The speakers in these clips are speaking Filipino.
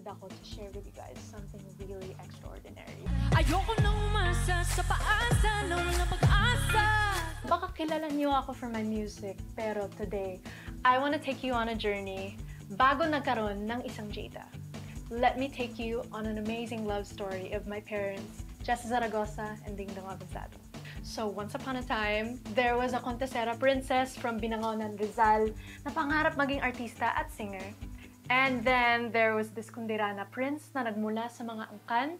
excited ako to share with you guys something really extraordinary. Ayoko nang umasa sa paasa ng mga pag-asa Baka kilala niyo ako for my music, pero today, I want to take you on a journey bago nagkaroon ng isang Jada. Let me take you on an amazing love story of my parents, Jessa Zaragoza and Ding Dong Avanzado. So once upon a time, there was a Contesera princess from Binangonan, Rizal na pangarap maging artista at singer. And then there was this Kundirana prince na nagmula sa mga angkan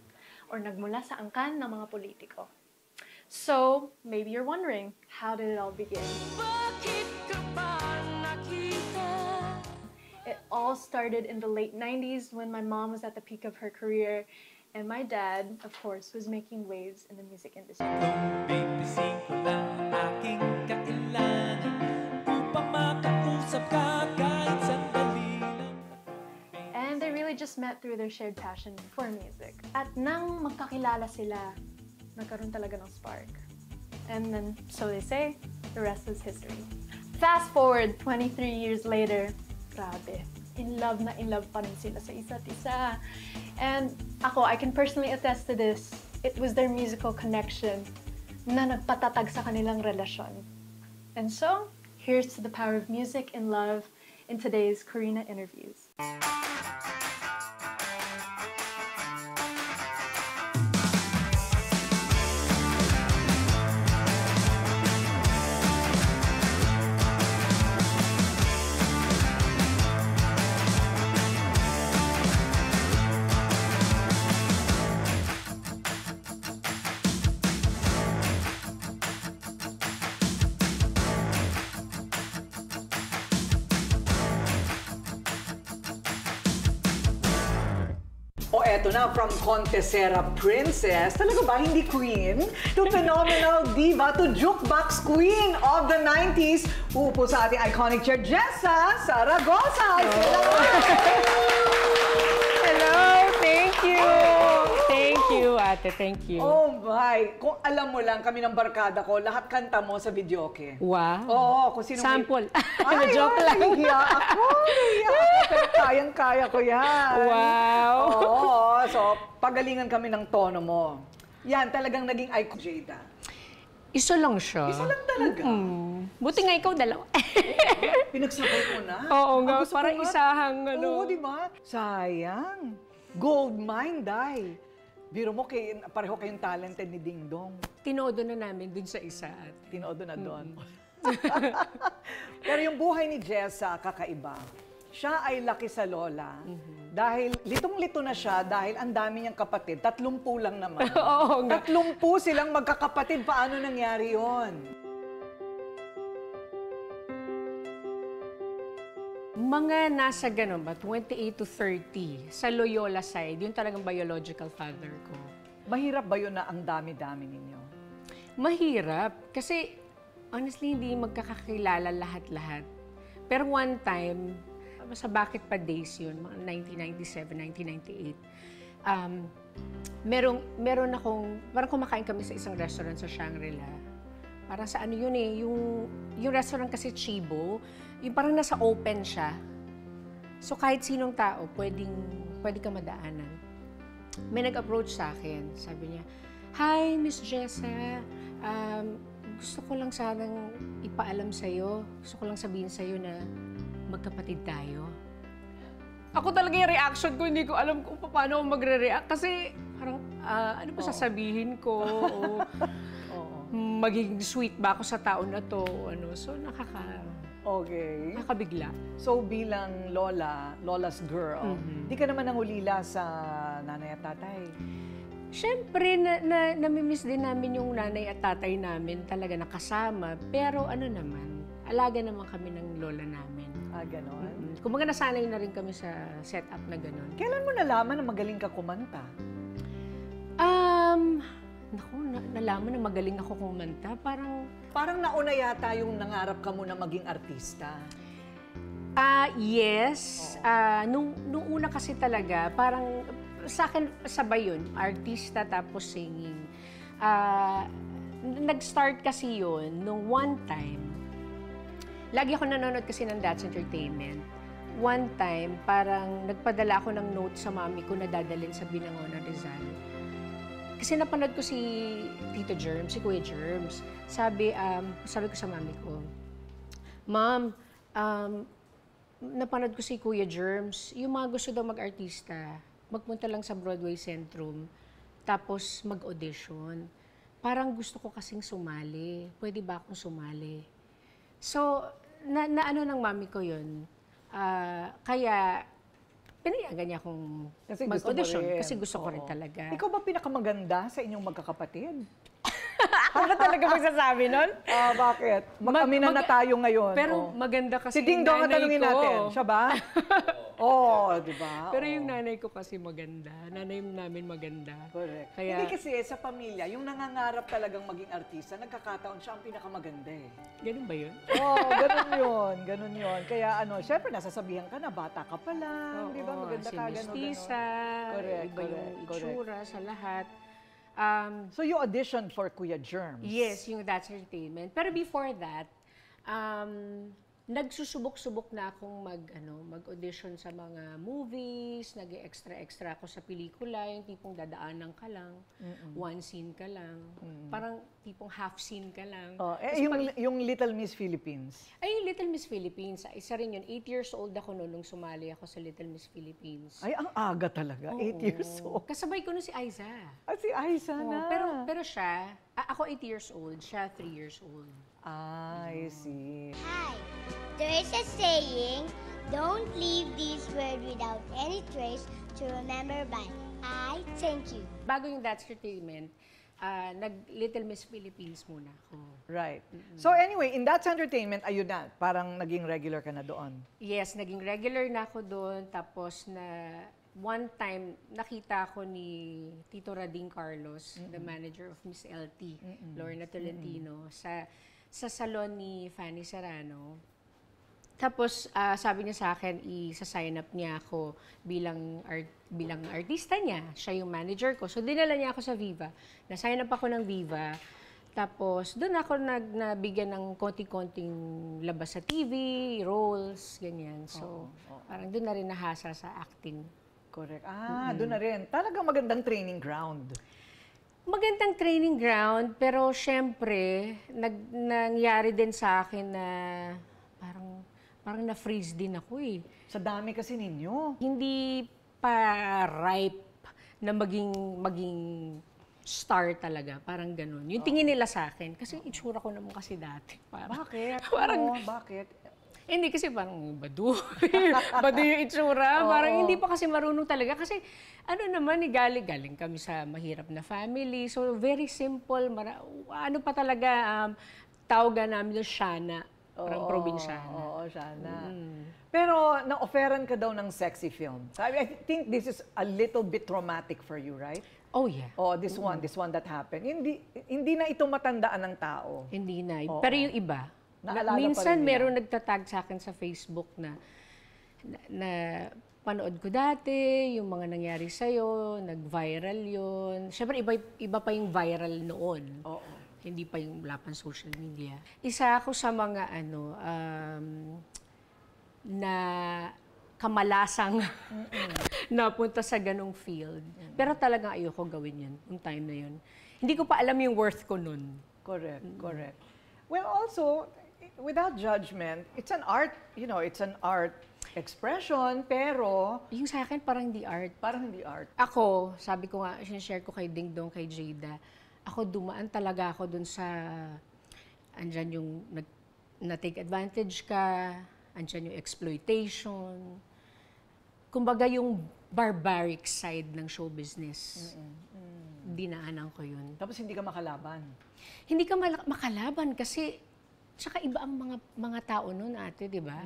or nagmula sa angkan ng mga politiko. So, maybe you're wondering, how did it all begin? It all started in the late 90s when my mom was at the peak of her career, and my dad, of course, was making waves in the music industry. Met through their shared passion for music. At nang magkakilala sila, nagkaroon talaga ng spark. And then, so they say, the rest is history. Fast forward 23 years later, grabe, in love na in love pa rin sila sa isa't isa. And ako, I can personally attest to this. It was their musical connection na nagpatatag sa kanilang relasyon. And so, here's to the power of music and love in today's Karina interviews. O eto na, from Contesera Princess, talaga ba hindi queen? To phenomenal diva, to jukebox queen of the 90s, uupo sa ating iconic chair, Jessa Saragosa! Hello! you, ate. Thank you. Oh my! Kung alam mo lang, kami ng barkada ko, lahat kanta mo sa videoke. Wow. Oo, kung sino may- Sample. Ay, Joke ay, lang. Nahihiya ako. Nahihiya ako. Pero kayang-kaya ko yan. Wow. Oo. So, pagalingan kami ng tono mo. Yan, talagang naging icon, Jada. Isa lang siya. Isa lang talaga. Mm. Buti nga ikaw dalawa. Pinagsabay ko na. Oo nga, parang isahang ano. Oo, di ba? Sayang. Gold mine, Day. Biro mo, kay, pareho kayong talented ni Ding Dong. Tinodo na namin dun sa isa. Ate. Tinodo na doon. Pero yung buhay ni Jessa, kakaiba. Siya ay laki sa lola. Dahil litong-lito na siya dahil ang dami niyang kapatid. Tatlumpu lang naman. Oo nga. Tatlumpu silang magkakapatid. Paano nangyari yon? Mga nasa ganun ba, 28 to 30, sa Loyola side, yung talagang biological father ko. Mahirap ba yun na ang dami-dami ninyo? Mahirap. Kasi, honestly, hindi magkakakilala lahat-lahat. Pero one time, sa Bakit Pa Days yun, mga 1997, 1998, um, merong, meron akong, parang kumakain kami sa isang restaurant sa Shangri-La. Parang sa ano yun eh, yung, yung restaurant kasi Chibo, yung parang nasa open siya. So kahit sinong tao, pwedeng, pwede ka madaanan may nag-approach sa akin. Sabi niya, Hi, Miss Jessa. Um, gusto ko lang sanang ipaalam sa'yo. Gusto ko lang sabihin sa'yo na magkapatid tayo. Ako talaga yung reaction ko, hindi ko alam kung paano ako magre-react. Kasi parang, ah, ano ba sasabihin ko? o Oo. magiging sweet ba ako sa tao na to? Ano? So, nakaka, Okay. nakakabigla. So bilang lola, lola's girl, Mhm. di ka naman nangulila sa nanay at tatay. Siyempre, na, na, namimiss din namin yung nanay at tatay namin talaga nakasama. Pero ano naman, alaga naman kami ng lola namin. Ah, ganon. Mm. Kumbaga nasanay na rin kami sa setup na gano'n. Kailan mo nalaman na magaling ka kumanta? Um, naku, na, nalaman na magaling ako kumanta. Parang, Parang nauna yata yung nangarap ka mo na maging artista. ah, yes. Ah, nung, nung una kasi talaga, parang sa akin sabay yun, artista tapos singing. Ah, nag-start kasi yun nung one time, lagi ako nanonood kasi ng That's Entertainment. one time, parang nagpadala ako ng note sa mami ko na dadalhin sa Binangon na Rizal. Kasi napanood ko si Tito Germs, si Kuya Germs. Sabi, um, sabi ko sa mami ko, Ma'am, um, napanood ko si Kuya Germs, yung mga gusto daw mag-artista, magpunta lang sa Broadway Centrum, tapos mag-audition. Parang gusto ko kasing sumali. Pwede ba akong sumali? So, na, na ano ng mami ko yun. Ah, kaya, pinayagan niya akong Kasi gusto mo mag-audition. rin. Kasi gusto ko rin Oo. talaga. Ikaw ba pinakamaganda sa inyong magkakapatid? Ano talaga magsasabi nun? Ah, bakit? Mag-aminan na tayo ngayon. Pero oh. maganda kasi Si Ding Dong ang tanungin ko. natin. Siya ba? Oo, oh, di ba? Pero yung nanay ko kasi maganda. Nanay namin maganda. Correct. Kaya- Hindi kasi sa pamilya, yung nangangarap talagang maging artista, nagkakataon siya ang pinakamaganda eh. Ganun ba yun? Oo, oh, ganun yun. Ganun yun. Kaya ano, syempre nasasabihan ka na, bata ka pa lang. di ba? Oo, Maganda si ka, ganun, ganun. Correct, iba yung correct, correct. itsura sa lahat. Um, So you auditioned for Kuya Germs? Yes, yung That's Entertainment. Pero before that, um, nagsusubok-subok na akong mag, ano, mag-audition sa mga movies, nag extra extra ako sa pelikula, yung tipong dadaanan ka lang, one scene ka lang, parang tipong half scene ka lang. Oh, eh, Tapos yung, pag- yung Little Miss Philippines. ay, yung Little Miss Philippines, isa rin yun. Eight years old ako noon nung sumali ako sa Little Miss Philippines. Ay, ang aga talaga. Eight Oo. years old. Kasabay ko nun si Aiza. Ah, si Aiza Oo, na. pero, pero siya, a- ako 8 years old, siya 3 years old. Ah, I see. Hi. There is a saying, don't leave this world without any trace to remember by. I thank you. Bago yung That's Entertainment, ah, nag Little Miss Philippines muna ako. Right. So anyway, in That's Entertainment, ayun na, parang naging regular ka na doon. Yes, naging regular na ako doon. Tapos na one time, nakita ako ni Tito Rading Carlos, the manager of Miss LT, Lorna Tolentino, sa sa salon ni Fanny Serrano. Tapos ah, sabi niya sa akin, i-sign up niya ako bilang art, bilang artista niya. Siya yung manager ko. So dinala niya ako sa Viva. Na-sign up ako ng Viva. Tapos doon ako nag nabigyan ng konti-konting labas sa TV, roles, ganyan. So parang doon na rin nahasa sa acting. Correct. Ah, doon na rin. Talagang magandang training ground. Magandang training ground, pero syempre, nag, nangyari din sa akin na parang na-freeze din ako eh. Sa dami kasi ninyo. Hindi pa ripe na maging, maging star talaga. Parang ganun. Yung tingin nila sa akin. Kasi itsura ko naman kasi dati. Parang, Bakit? Parang- Ano? Bakit? hindi kasi parang badu. badu yung itsura. Parang hindi pa kasi marunong talaga. Kasi ano naman, eh, galing, galing kami sa mahirap na family. So very simple. Mara, ano pa talaga, um, tawagan namin yung Shana. Parang probinsyana. Oo, sana. Pero na-offeran ka daw ng sexy film. I, I think this is a little bit traumatic for you, right? Oh yeah. Oh, this one, this one that happened. Hindi hindi na ito matandaan ng tao. Hindi na. Oo. Pero yung iba, Naalala pa minsan rin nila. meron nagtatag sa akin sa Facebook na, na, na panood ko dati, yung mga nangyari sa'yo, nag-viral yun. Siyempre, iba, iba pa yung viral noon. Oo. Hindi pa yung wala pang social media. Isa ako sa mga ano, um, na kamalasang napunta sa ganong field. Pero talagang ayoko gawin yun, yung time na yun. Hindi ko pa alam yung worth ko nun. Correct, correct. Well, also, without judgment, it's an art, you know, it's an art expression, pero Yung sa akin parang hindi art. parang hindi art. Ako, sabi ko nga, sinishare ko kay Ding Dong, kay Jada, ako dumaan talaga ako dun sa, andyan yung nag, na-take advantage ka, andyan yung exploitation. Kumbaga yung barbaric side ng show business. Dinaanan ko yun. Tapos hindi ka makalaban. Hindi ka mala- makalaban kasi tsaka iba ang mga mga tao noon ate, di ba?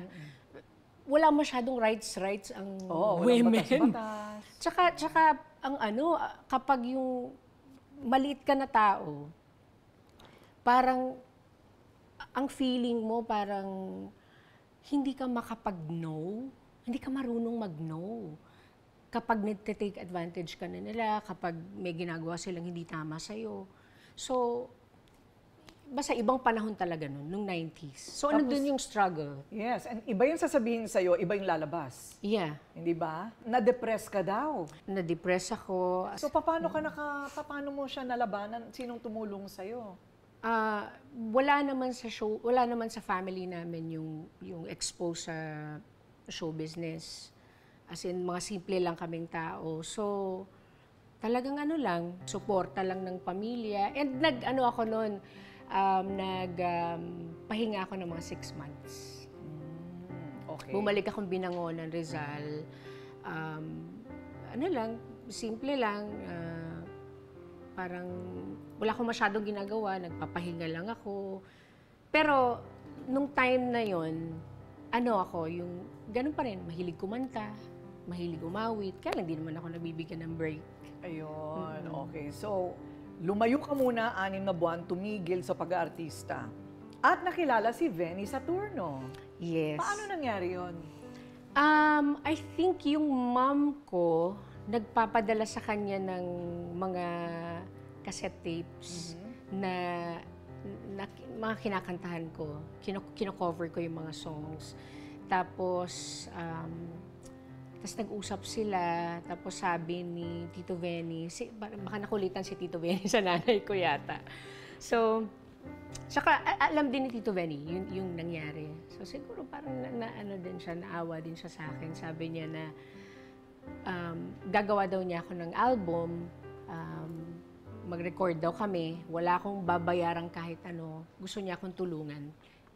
Wala masyadong rights-rights ang Oo, women. batas-batas. Tsaka, tsaka ang ano, kapag yung maliit ka na tao, parang ang feeling mo parang hindi ka makapag-no, hindi ka marunong mag-no. Kapag nagte-take advantage ka na nila, kapag may ginagawa silang hindi tama sa'yo. So, basta ibang panahon talaga nun, nung 90s. So, ano dun yung struggle? Yes, and iba yung sasabihin sa'yo, iba yung lalabas. Yeah. Hindi ba? Na-depress ka daw. Na-depress ako. So, paano ka naka, paano mo siya nalabanan? Sinong tumulong sa'yo? Ah, wala naman sa show, wala naman sa family namin yung yung expose sa show business. As in, mga simple lang kaming tao. So, talagang ano lang, suporta lang ng pamilya. And nag, ano ako noon, um, nag, um, pahinga ako ng mga six months. Okay. Bumalik akong binangonan, Rizal. Um, ano lang, simple lang. ah, parang wala akong masyadong ginagawa, nagpapahinga lang ako. Pero nung time na yon, ano ako, yung ganun pa rin, mahilig kumanta, mahilig umawit, kaya lang di naman ako nabibigyan ng break. Ayun, okay. So, lumayo ka muna anim na buwan, tumigil sa pag-aartista. At nakilala si Venny Saturno. Yes. Paano nangyari yon? Um, I think yung mom ko, nagpapadala sa kanya ng mga cassette tapes na, na, mga kinakantahan ko. Kino, kino-cover ko yung mga songs. Tapos, um, tapos nag-usap sila, tapos sabi ni Tito Benny, si, baka nakulitan si Tito Benny sa nanay ko yata. So, Tsaka a- alam din ni Tito Benny yung, yung nangyari. So siguro parang na, na- ano din siya, naawa din siya sa akin. Sabi niya na um, gagawa daw niya ako ng album, um, mag-record daw kami, wala akong babayarang kahit ano, gusto niya akong tulungan.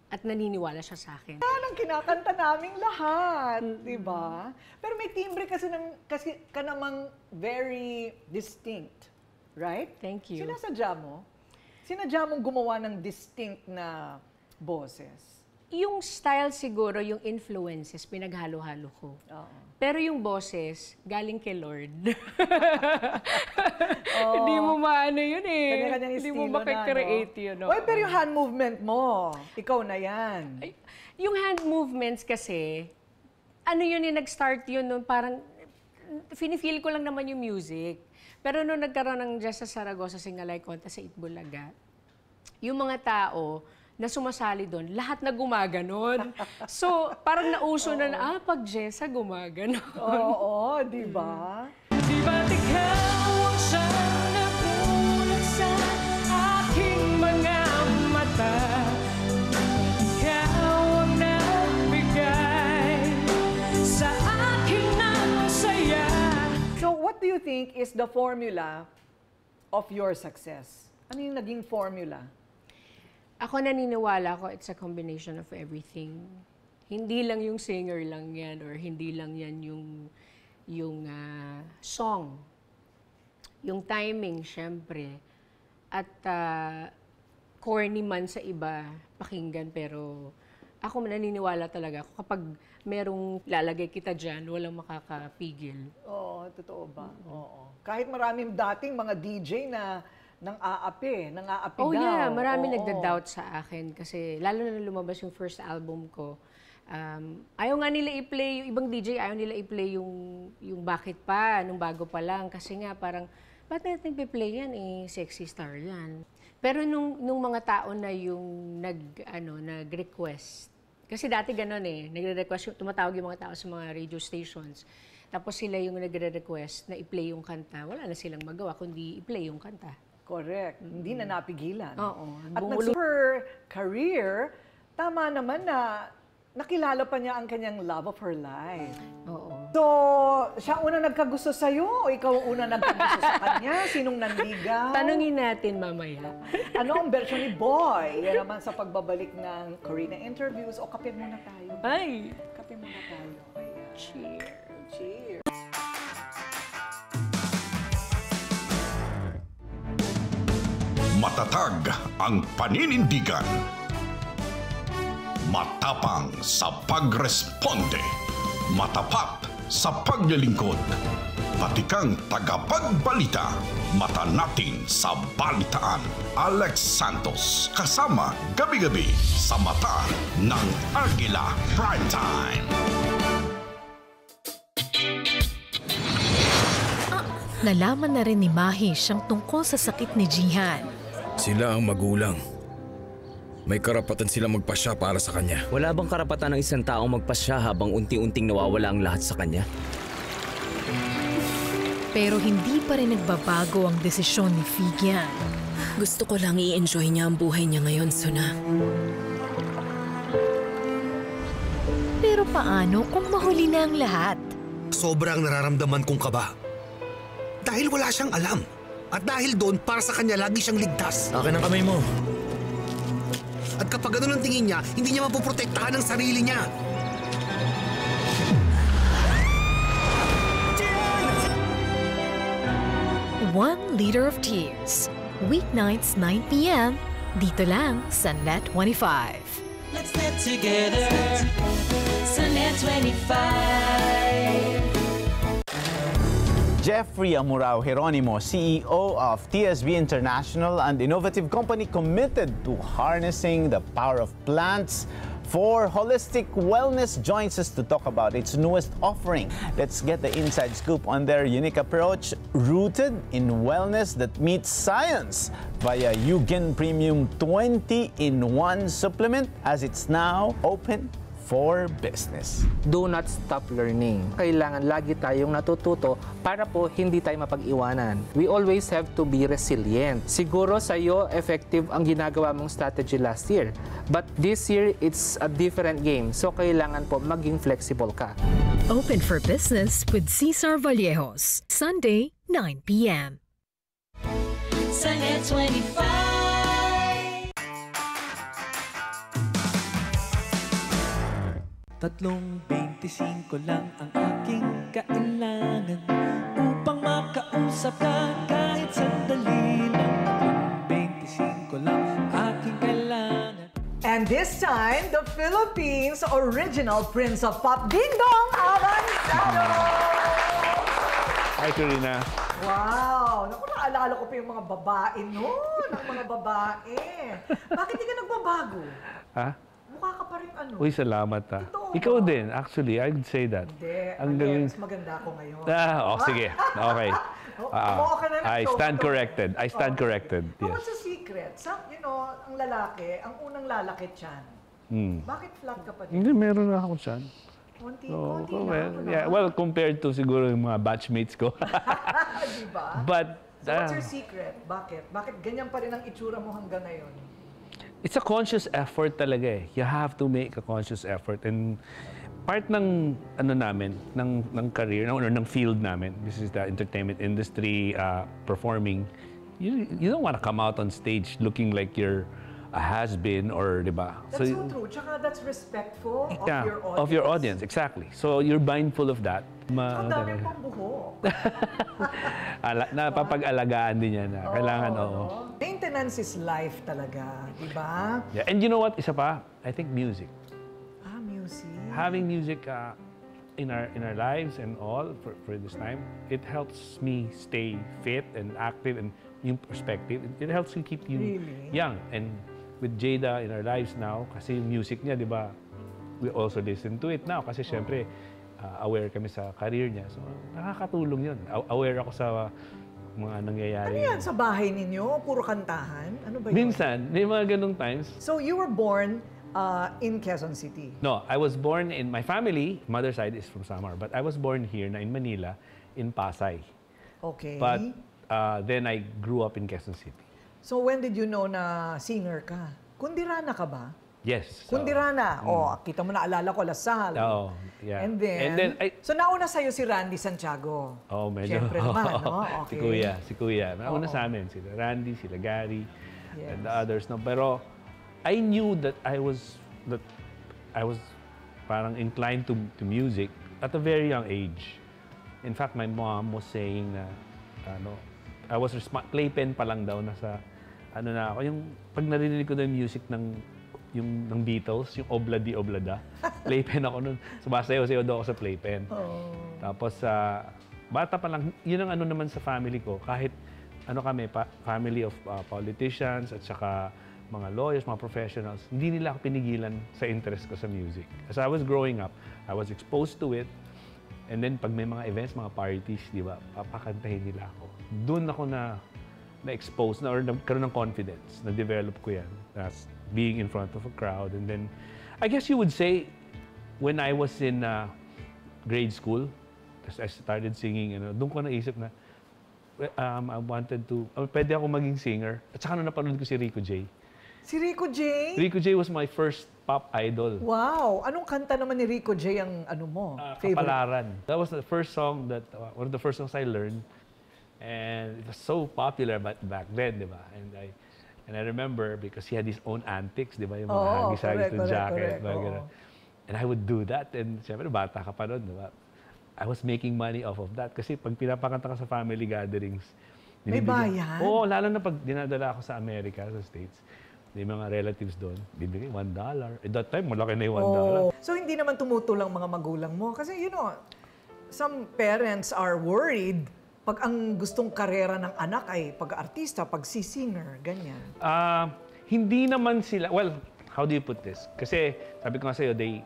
At naniniwala siya sa akin. Yan ang kinakanta naming lahat, di ba? Pero may timbre kasi, ng, kasi ka namang very distinct, right? Thank you. Sinasadya mo? Sinadya mong gumawa ng distinct na boses? Yung style siguro, yung influences, pinaghalo-halo ko. Oo. Pero yung boses, galing kay Lord. Hindi mo maano yun eh. Hindi mo makakreate na, yun. no? no? Oy, pero yung hand movement mo, ikaw na yan. Ay, yung hand movements kasi, ano yun eh, nag-start yun nun, parang, finifeel ko lang naman yung music. Pero nung nagkaroon ng Just sa Saragossa Singalay Contest sa Itbulaga, yung mga tao na sumasali doon, lahat na gumaganon. So, parang nauso na na, ah, pag Jessa gumaganon. Oo, di ba? Di ba't ikaw ang siyang nabulag sa aking mga mata? Di ba't ikaw ang what do you think is the formula of your success? Ano yung naging formula? Ako naniniwala ko it's a combination of everything. Hindi lang yung singer lang yan or hindi lang yan yung yung ah, song. Yung timing, syempre. At ah, corny man sa iba, pakinggan, pero ako naniniwala talaga ako kapag merong lalagay kita dyan, walang makakapigil. Oo, totoo ba? Oo. Kahit maraming dating mga DJ na nang aapi, nang aapi Oh daw. yeah, marami Oo. nagda-doubt sa akin kasi lalo na lumabas yung first album ko. Um, ayaw nga nila i-play, yung ibang DJ ayaw nila i-play yung, yung bakit pa, nung bago pa lang. Kasi nga parang, ba't natin i-play yan eh, sexy star yan. Pero nung, nung mga tao na yung nag, ano, nag-request, kasi dati ganun eh, nagre-request, yung- tumatawag yung mga tao sa mga radio stations. Tapos sila yung nagre-request na i-play yung kanta. Wala na silang magawa kundi i-play yung kanta. Correct. Hindi na napigilan. Oo. At Bumulo- nag-super career, tama naman na nakilala pa niya ang kanyang love of her life. Oo. So, siya una nagkagusto sa'yo o ikaw una nagkagusto sa kanya? Sinong nanligaw? Tanungin natin mamaya. Ano ang version ni Boy? Yan naman sa pagbabalik ng Karina interviews. O kape muna tayo. Ay! Kape muna tayo. Ayan. Cheers! Cheers. Matatag ang paninindigan. Matapang sa pagresponde. Matapat sa paglilingkod. Batikang tagapagbalita. Mata natin sa balitaan. Alex Santos kasama gabi-gabi sa mata ng Agila Primetime. Nalaman na rin ni Mahish ang tungkol sa sakit ni Jihan. Sila ang magulang. May karapatan sila magpasya para sa kanya. Wala bang karapatan ng isang taong magpasya habang unti-unting nawawala ang lahat sa kanya? Pero hindi pa rin nagbabago ang desisyon ni Figian. Gusto ko lang i-enjoy niya ang buhay niya ngayon, Suna. Pero paano kung mahuli na ang lahat? Sobrang nararamdaman kong kaba. Dahil wala siyang alam. At dahil doon, para sa kanya, lagi siyang ligtas. Akin ang kamay mo. At kapag ganun ang tingin niya, hindi niya mapoprotektahan ang sarili niya. One Liter of Tears. Weeknights 9 p.m. Dito lang sa Net25. Let's get together. Sunday 25. Jeffrey Amurao Geronimo, CEO of TSB International, an innovative company committed to harnessing the power of plants for holistic wellness, joins us to talk about its newest offering. Let's get the inside scoop on their unique approach rooted in wellness that meets science via Eugen Premium 20 in 1 supplement as it's now open for business. do not stop learning. Kailangan lagi tayong natututo para po hindi tayo mapag-iwanan. We always have to be resilient. Siguro sa iyo, effective ang ginagawa mong strategy last year. But this year, it's a different game. So kailangan po maging flexible ka. Open for business with Cesar Vallejos. Sunday, 9 p.m. Sunday 25. Tatlong 25 lang ang aking kailangan Upang makausap ka kahit sandali lang Tatlong 25 lang ang aking kailangan And this time, the Philippines' original Prince of Pop, Ding Dong Avanzado! Hi, Karina. Wow! Naku, naalala ko pa yung mga babae noon, ang mga babae. Bakit di ka nagbabago? Ha? Mukha ka pa rin ano. Uy, salamat ha. Ikaw din, actually, I'd say that. Hindi, Ang galing. mas maganda ako ngayon. Ah, oh, sige. Okay. Oh, Ah, kumuha ka na I stand corrected. I stand Oh. corrected. But Yes. what's the secret? Some, you know, ang lalaki, ang unang lalaki tiyan. Hmm. Bakit flat ka pa din? Hindi, meron na ako dyan. Konti, konti well, lang. yeah, well, compared to siguro yung mga batchmates ko. diba? But, So what's ah, your secret? Bakit? Bakit ganyan pa rin ang itsura mo hanggang ngayon? It's a conscious effort talaga eh. You have to make a conscious effort. And part ng ano namin, ng, ng career, ng, or ng field namin, this is the entertainment industry, uh, performing, you, you don't want to come out on stage looking like you're a has-been or, di ba? That's so, true. Tsaka that's respectful of yeah, your audience. of your audience, exactly. So you're mindful of that. Ma, Ang dami pang buhok. Ala, napapag-alagaan din yan. Na. Kailangan, oo. Maintenance is life talaga, di ba? Yeah. And you know what? Isa pa, I think music. Ah, music. having music uh, in our in our lives and all for, for this time, it helps me stay fit and active and yung perspective. It, it helps you keep you Really? young. And with Jada in our lives now, kasi yung music niya, di ba, we also listen to it now kasi syempre uh, aware kami sa career niya. So nakakatulong yun. A- aware ako sa mga nangyayari. Ano yan sa bahay ninyo? Puro kantahan? Ano ba yun? Minsan, may mga ganong times. So you were born uh, in Quezon City. No, I was born in my family. Mother side is from Samar, but I was born here na in Manila, in Pasay. Okay. But uh, then I grew up in Quezon City. So when did you know na singer ka? Kundirana ka ba? Yes. so- Kundirana. Mm. Oh, kita mo na alala ko, Lasal. Oo, yeah. And then, And then I- so nauna sa'yo si Randy Santiago. Oh, medyo. Siyempre naman, no? Si Okay. Kuya, si Kuya. Nauna Oo. sa amin, sila Randy, sila Gary, Yes. and the others. No? Pero I knew that I was that I was parang inclined to, to music at a very young age. In fact, my mom was saying na ano, I was resp- playpen pa lang daw nasa ano na ako yung pag narinig ko na yung music ng yung ng Beatles, yung Obladi Oblada. playpen ako nun. Sumasayaw-sayaw daw ako sa playpen. Tapos sa bata pa lang, yun ang ano naman sa family ko. Kahit ano kami, pa- family of uh, politicians at saka mga lawyers, mga professionals, hindi nila ako pinigilan sa interest ko sa music. As I was growing up, I was exposed to it. And then pag may mga events, mga parties, di ba, papakantahin nila ako. Doon ako na na-expose na or nagkaroon ng confidence, na-develop ko yan. Na being in front of a crowd. And then, I guess you would say, when I was in uh, grade school, as I started singing, ano, doon ko naisip na, um, I wanted to, uh, pwede ako maging singer. At saka nung napanood ko si Rico J. Si Rico J? Rico J was my first pop idol. Wow! Anong kanta naman ni Rico J ang ano mo? favorite? Kapalaran. That was the first song that, uh, one of the first songs I learned. And it was so popular back, back then, di ba? And I, and I remember because he had his own antics, di ba? Yung mga Oo, hagis-hagis ng jacket. correct, ganun. And I would do that. And syempre, bata ka pa nun, di ba? I was making money off of that. Kasi pag pinapakanta ka sa family gatherings, May bayan? Oo, lalo na pag dinadala ako sa Amerika, sa States. May mga relatives doon, bibigay $1. dollar. At that time, malaki na yung $1. dollar. Oh. So hindi naman tumutulang mga magulang mo. Kasi you know, some parents are worried pag ang gustong karera ng anak ay pag-artista, pag-singer, ganyan. Ah, hindi naman sila, well, how do you put this? Kasi sabi ko nga sa'yo, they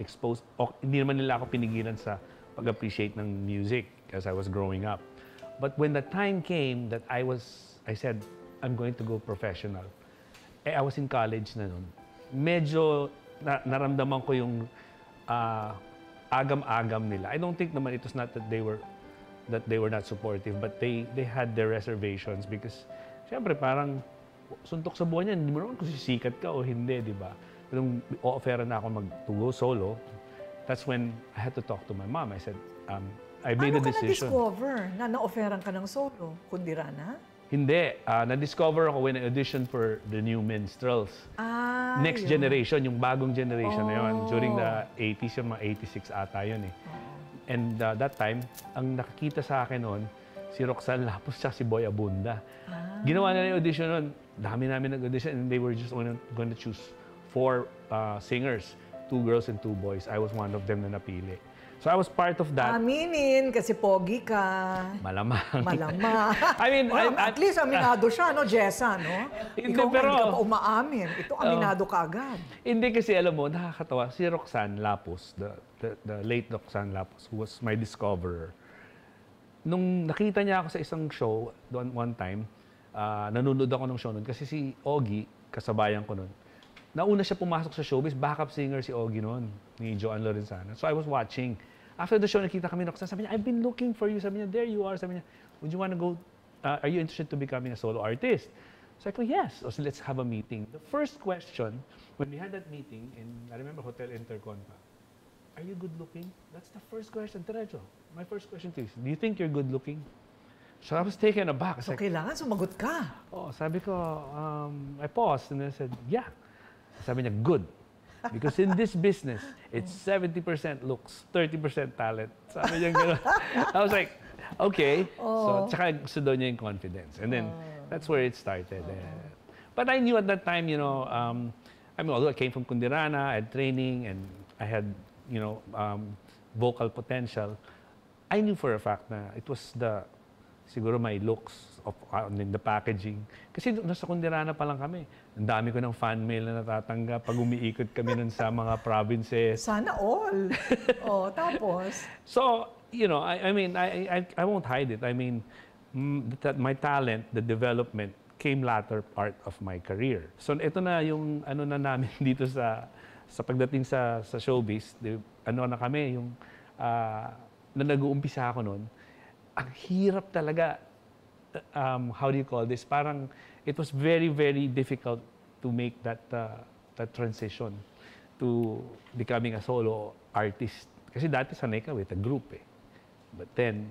exposed, o, hindi naman nila ako pinigilan sa pag-appreciate ng music as I was growing up. But when the time came that I was, I said, I'm going to go professional. Eh, I was in college na nun. Medyo na, naramdaman ko yung ah, agam-agam nila. I don't think naman it was not that they were that they were not supportive, but they they had their reservations because syempre parang suntok sa buwan yan, hindi mo naman kung sisikat ka o hindi, di ba? Nung o-offeran na ako mag-to-go solo, that's when I had to talk to my mom. I said, um, I made ano a ka decision. na-discover na na-offeran ka ng solo? Kundirana? Hindi. ah, na-discover ako when I auditioned for the new minstrels. Ah, Next yun. generation, yung bagong generation na yun. Oh. During the 80s, yung mga 86 ata yun eh. And uh, that time, ang nakikita sa akin noon, si Roxanne Lapus at si Boy Abunda. Ginawa nila yung audition noon. Dami namin nag-audition and they were just going to choose four uh, singers. Two girls and two boys. I was one of them na napili. So I was part of that. Aminin, kasi pogi ka. Malamang. Malamang. I mean, Well, I- at least aminado siya, no, Jessa, no? Hindi, Ikaw pero- ka pa umaamin. Ito, Oh. aminado ka agad. Hindi kasi alam mo, nakakatawa. Si Roxanne Lapus, the, the, the late Roxanne Lapus, who was my discoverer, nung nakita niya ako sa isang show doon one time, ah, nanonood ako ng show noon kasi si Ogie, kasabayan ko noon, nauna siya pumasok sa showbiz, backup singer si Ogie noon, ni Joan Lorenzana. So I was watching. After the show, nakita kami Roxanne, sabi niya, I've been looking for you. Sabi niya, there you are. Sabi niya, would you want to go, ah, are you interested to becoming a solo artist? So I go, yes. So let's have a meeting. The first question, when we had that meeting in, I remember Hotel Interconta, are you good looking? That's the first question. Diretso. My first question to you is, do you think you're good looking? So I was taken aback. So, kailangan sumagot ka. Oh, sabi ko, um, I paused and I said, yeah. Sabi niya, good. Because in this business, it's 70% looks, 30% talent. Sabi niya gano'n. I was like, okay. Oh. So, tsaka gusto daw niya yung confidence. And then, that's where it started. Eh, But I knew at that time, you know, um, I mean, although I came from Kundirana, I had training, and I had, you know, um, vocal potential, I knew for a fact na it was the, siguro my looks of uh, the packaging. Kasi nasa Kundirana pa lang kami. Ang dami ko ng fan mail na natatanggap pag umiikot kami nun sa mga provinces. Sana all. oh, tapos? So, you know, I, I mean, I, I, I won't hide it. I mean, mm, that my talent, the development, came latter part of my career. So, ito na yung ano na namin dito sa sa pagdating sa sa showbiz, di, ano na kami yung ah, na nag-uumpisa ako noon. Ang hirap talaga um, how do you call this? Parang it was very very difficult to make that uh, that transition to becoming a solo artist. Kasi dati sanay ka with a group eh. But then,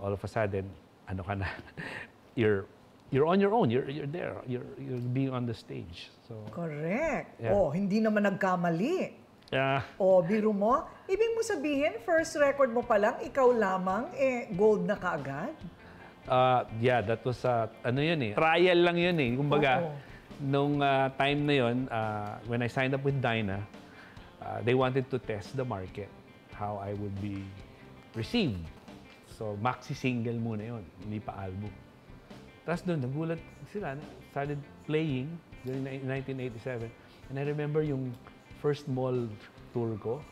all of a sudden, ano ka na, you're, you're on your own. You're, you're there. You're, you're being on the stage. So, Correct. Yeah. Oh, hindi naman nagkamali. Yeah. O, biro mo, ibig mo sabihin, first record mo pa lang, ikaw lamang, eh, gold na kaagad? Uh, yeah, that was, uh, ano yun eh, trial lang yun eh. Kumbaga, Oo. nung uh, time na yun, uh, when I signed up with Dyna, uh, they wanted to test the market, how I would be received. So, maxi single muna yun, hindi pa album. Tapos doon, nagulat sila, started playing during ni- 1987. And I remember yung first mall tour ko,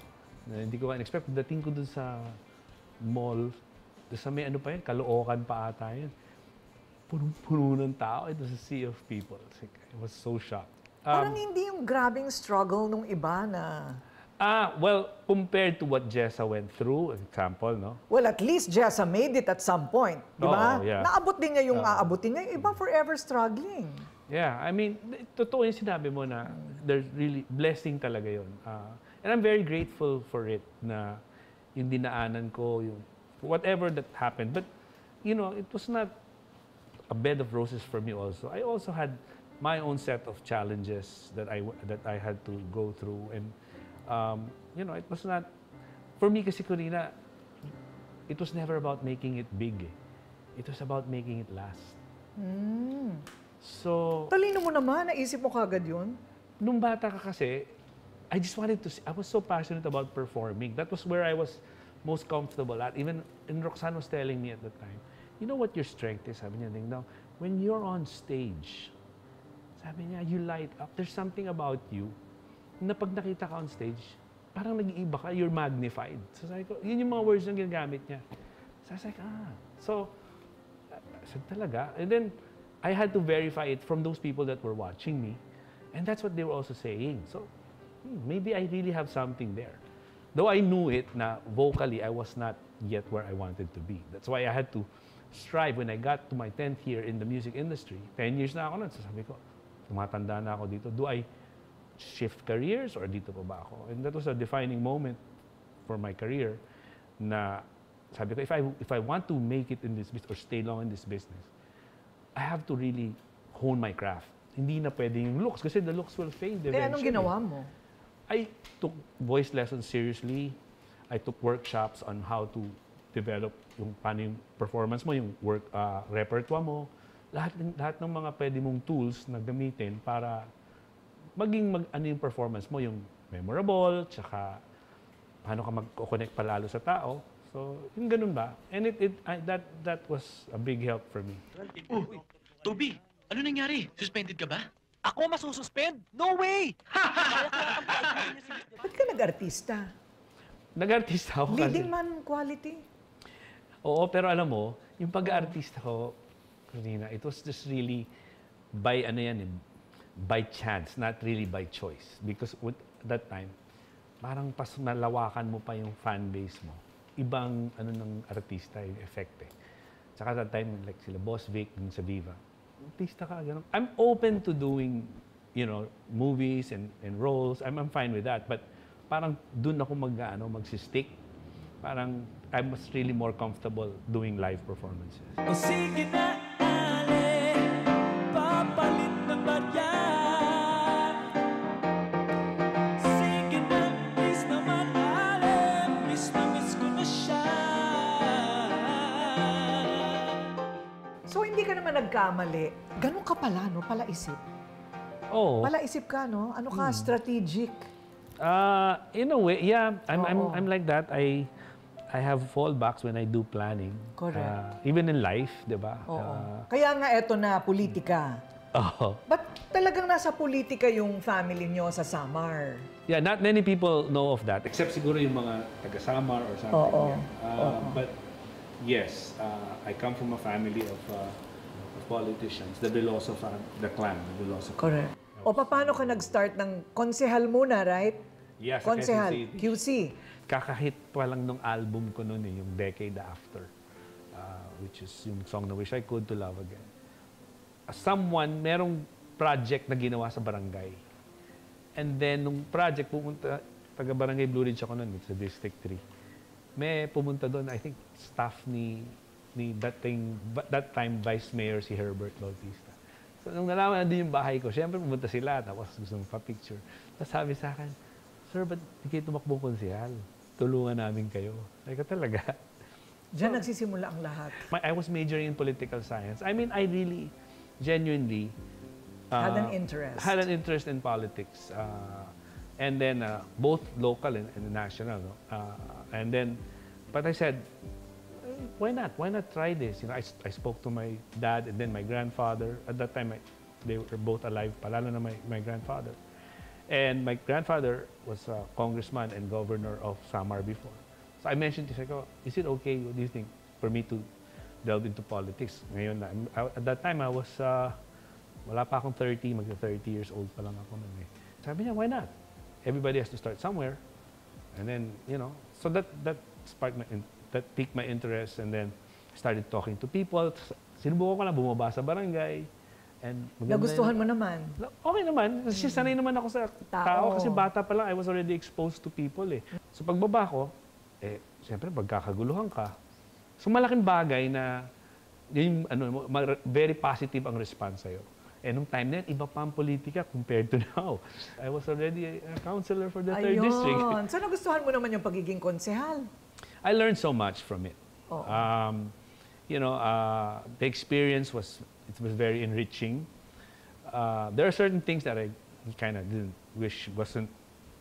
na hindi ko expect Dating ko doon sa mall, doon sa may ano pa yun, Caloocan pa ata yun. Punong-puno ng tao. It was a sea of people. Like, I was so shocked. Parang hindi yung grabing struggle nung iba na... Ah, well, compared to what Jessa went through, example, no? Well, at least Jessa made it at some point, di ba? Oo, yeah. Naabot din niya yung Oo. aabutin niya. Yung iba forever struggling. Yeah, I mean, totoo yung sinabi mo na there's really blessing talaga yun. Ah, and I'm very grateful for it na yung dinaanan ko, yung whatever that happened. But, you know, it was not a bed of roses for me also. I also had my own set of challenges that I that I had to go through and um, you know, it was not for me kasi Corina, it was never about making it big. It was about making it last. Hmm. So, Talino mo naman, naisip mo kagad yun? Nung bata ka kasi, I just wanted to, see, I was so passionate about performing. That was where I was most comfortable at. Even, and Roxanne was telling me at the time, you know what your strength is? Sabi niya, Ding Dong, when you're on stage, sabi niya, you light up. There's something about you na pag nakita ka on stage, parang nag-iiba ka, you're magnified. So sabi ko, yun yung mga words na ginagamit niya. So I was like, ah. So, I said talaga. And then, I had to verify it from those people that were watching me. And that's what they were also saying. So, hmm, maybe I really have something there. Though I knew it na vocally, I was not yet where I wanted to be. That's why I had to strive when I got to my 10th year in the music industry. 10 years na ako nun. So ko, tumatanda na ako dito. Do I shift careers or dito pa ba ako? And that was a defining moment for my career na sabi ko, if I, if I want to make it in this business or stay long in this business, I have to really hone my craft. Hindi na pwede yung looks kasi the looks will fade eventually. anong ginawa mo? I took voice lessons seriously. I took workshops on how to develop yung paano yung performance mo, yung work uh, repertoire mo. Lahat ng lahat ng mga pwede mong tools na gamitin para maging mag, ano yung performance mo, yung memorable, tsaka paano ka mag-connect palalo sa tao. So, yung ganun ba? And it, it I, that that was a big help for me. Oh, Toby, ano nangyari? Suspended ka ba? Ako masususpend? No way! Ba't ka nag-artista? Nag-artista ako kasi. Leading man quality. Oo, pero alam mo, yung pag-aartista ko, Corina, it was just really by ano yan, eh, by chance, not really by choice. Because with that time, parang pas nalawakan mo pa yung fan base mo. Ibang ano ng artista yung effect eh. Tsaka that time, like sila Boss Vic, dun sa Viva. Artista ka, ganun. I'm open to doing, you know, movies and, and roles. I'm, I'm fine with that. But parang dun ako mag, ano, magsistick. Parang I was really more comfortable doing live performances. O sige na, nagkamali. Ganun ka pala, no? Palaisip. Oo. Palaisip ka, no? Ano ka? Strategic. Uh, in a way, yeah, I'm, I'm, Oo. I'm like that. I, I have fallbacks when I do planning. Correct. Uh, even in life, di ba? Oo. Uh, Kaya nga eto na, politika. oh. Ba't talagang nasa politika yung family nyo sa Samar? Yeah, not many people know of that. Except siguro yung mga taga-Samar or something. Oo. yeah. Uh. But yes, uh, I come from a family of, uh, politicians. The Veloso fam- the clan, the Veloso clan. Correct. O paano ka nag-start ng konsehal muna, right? Yes, Konsehal. QC. kakahit pa lang nung album ko noon eh, yung Decade After, uh, which is yung song na Wish I Could to Love Again. Someone, merong project na ginawa sa barangay. And then, nung project, pumunta, taga Barangay Blue Ridge ako noon, sa District 3. May pumunta doon, I think, staff ni ni dating, that time, Vice Mayor si Herbert Bautista. So, nung nalaman na din yung bahay ko, syempre pumunta sila, tapos gusto mong pa-picture. Tapos sabi sa akin, Sir, ba't di kayo tumakbong konsehal? Tulungan namin kayo. Ay ka talaga. Diyan nagsisimula ang lahat. My, I was majoring in political science. I mean, I really, genuinely... Had an interest. Had an interest in politics. Uh, and then, uh, both local and, and national. No? Uh, and then, but I said, "Eh, why not? Why not try this? You know, I, I spoke to my dad and then my grandfather. At that time, I, they were both alive. Palalo na my, my grandfather. And my grandfather was a congressman and governor of Samar before. So I mentioned to him, is it okay, what do you think, for me to delve into politics? Ngayon na, at that time, I was uh, Wala pa akong 30, magka 30 years old pa lang ako nun eh. Sabi niya, why not? Everybody has to start somewhere. And then, you know, so that that sparked my, piqued my interest and then started talking to people. Sinubukan ko na bumaba sa barangay. And Nagustuhan yun. mo naman. Okay naman. Kasi sanay naman ako sa tao. Tao. Kasi bata pa lang, I was already exposed to people eh. So pagbaba ko, eh, siyempre magkakaguluhan ka. So malaking bagay na yung, ano, very positive ang response sa'yo. Eh, nung time na yun, iba pa ang politika compared to now. I was already a, a counselor for the third district. Ayun. So nagustuhan mo naman yung pagiging konsehal. I learned so much from it. Oo. Um, you know, uh, the experience was it was very enriching. Uh, there are certain things that I kind of didn't wish wasn't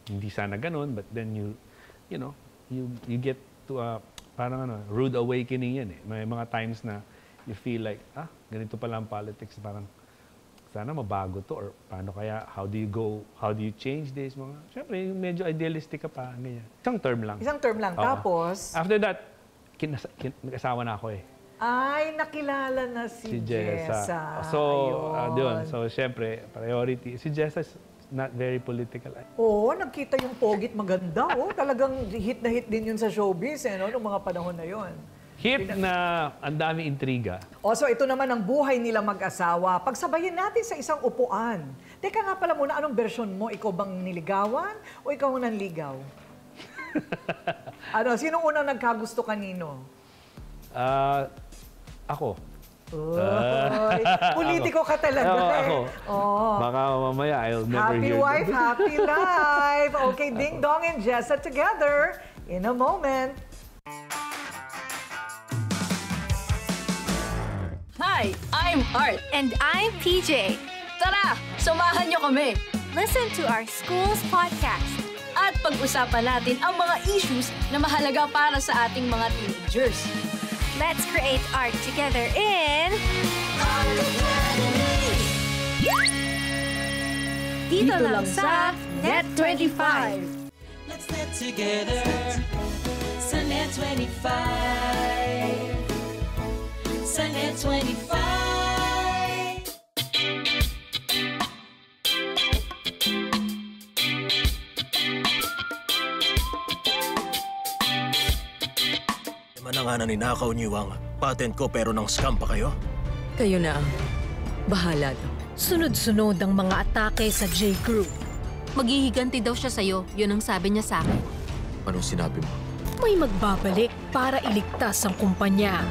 hindi sana ganun, but then you, you know, you you get to a parang ano, rude awakening yan eh. May mga times na you feel like, ah, ganito pala ang politics, parang sana mabago to or paano kaya, how do you go, how do you change this, mga, syempre, yung medyo idealistic ka pa, ganyan. Isang term lang. Isang term lang. Oo. Tapos, After that, kinas- kin- nag-asawa na ako eh. ay, nakilala na si, Si Jessa. Jessa. So, uh, Ayun. doon. So, syempre, priority. Si Jessa is not very political. Oo, nagkita yung pogit maganda. Oh, talagang hit na hit din yun sa showbiz eh, no, noong mga panahon na yon. Hit na ang daming intriga. O, so ito naman ang buhay nila mag-asawa. Pagsabayin natin sa isang upuan. Teka nga pala muna, anong version mo? Ikaw bang niligawan o ikaw ang nanligaw? ano, sinong unang nagkagusto kanino? Ah, ako. Oy, Ah, politiko ka talaga Oo, eh. ako. Oo. Baka mamaya I'll never Happy hear wife, that. happy life. Okay, Ding Dong and Jessa together in a moment. Hi, I'm Art. And I'm PJ. Tara, sumahan niyo kami. Listen to our school's podcast. At pag-usapan natin ang mga issues na mahalaga para sa ating mga teenagers. Let's create art together in... Art Academy! Dito, Dito lang sa Net25! Let's net together sa Net25! Sunnet 25. Naman na nga na ninakaw niyo ang patent ko pero nang scam pa kayo? Kayo na ang bahala daw. Sunod-sunod ang mga atake sa J. Crew. Maghihiganti daw siya sa'yo. Yun ang sabi niya sa akin. Anong sinabi mo? May magbabalik para iligtas ang kumpanya.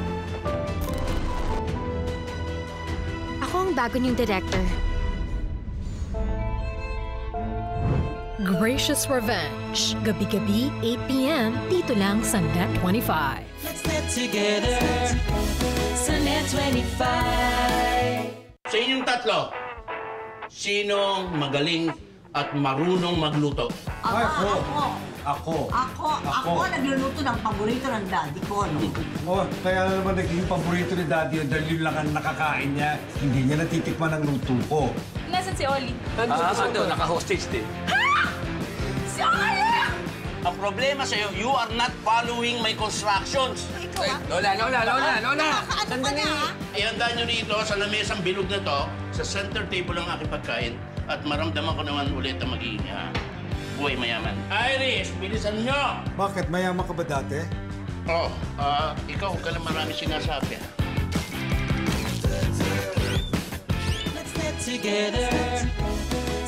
Bago niyong director. Gracious Revenge. Gabi-gabi, 8pm, dito lang sa Net25. Let's net together. Sa Net 25. Sa inyong tatlo, sinong magaling at marunong magluto? Ako. Ako. Ako, ako, nagluluto ng paborito ng daddy ko, no? Oh, kaya naman naging paborito ni Daddy yun dahil yun lang ang nakakain niya. Hindi niya natitikman ang luto ko. Nasaan si Oli? Ah, ando, naka-hostage din. Si Oli! Ang problema sa'yo, you are not following my instructions. Lola, Lola, Lola, Lola! Sandali! Ihanda nyo rito sa lamesang bilog na to, sa center table ang aking pagkain, at maramdaman ko naman ulit ang magiging ah, buhay mayaman. Iris, bilisan nyo! Bakit? Mayaman ka ba dati? Oh, ah, ikaw, huwag ka na marami sinasabi. Let's net together.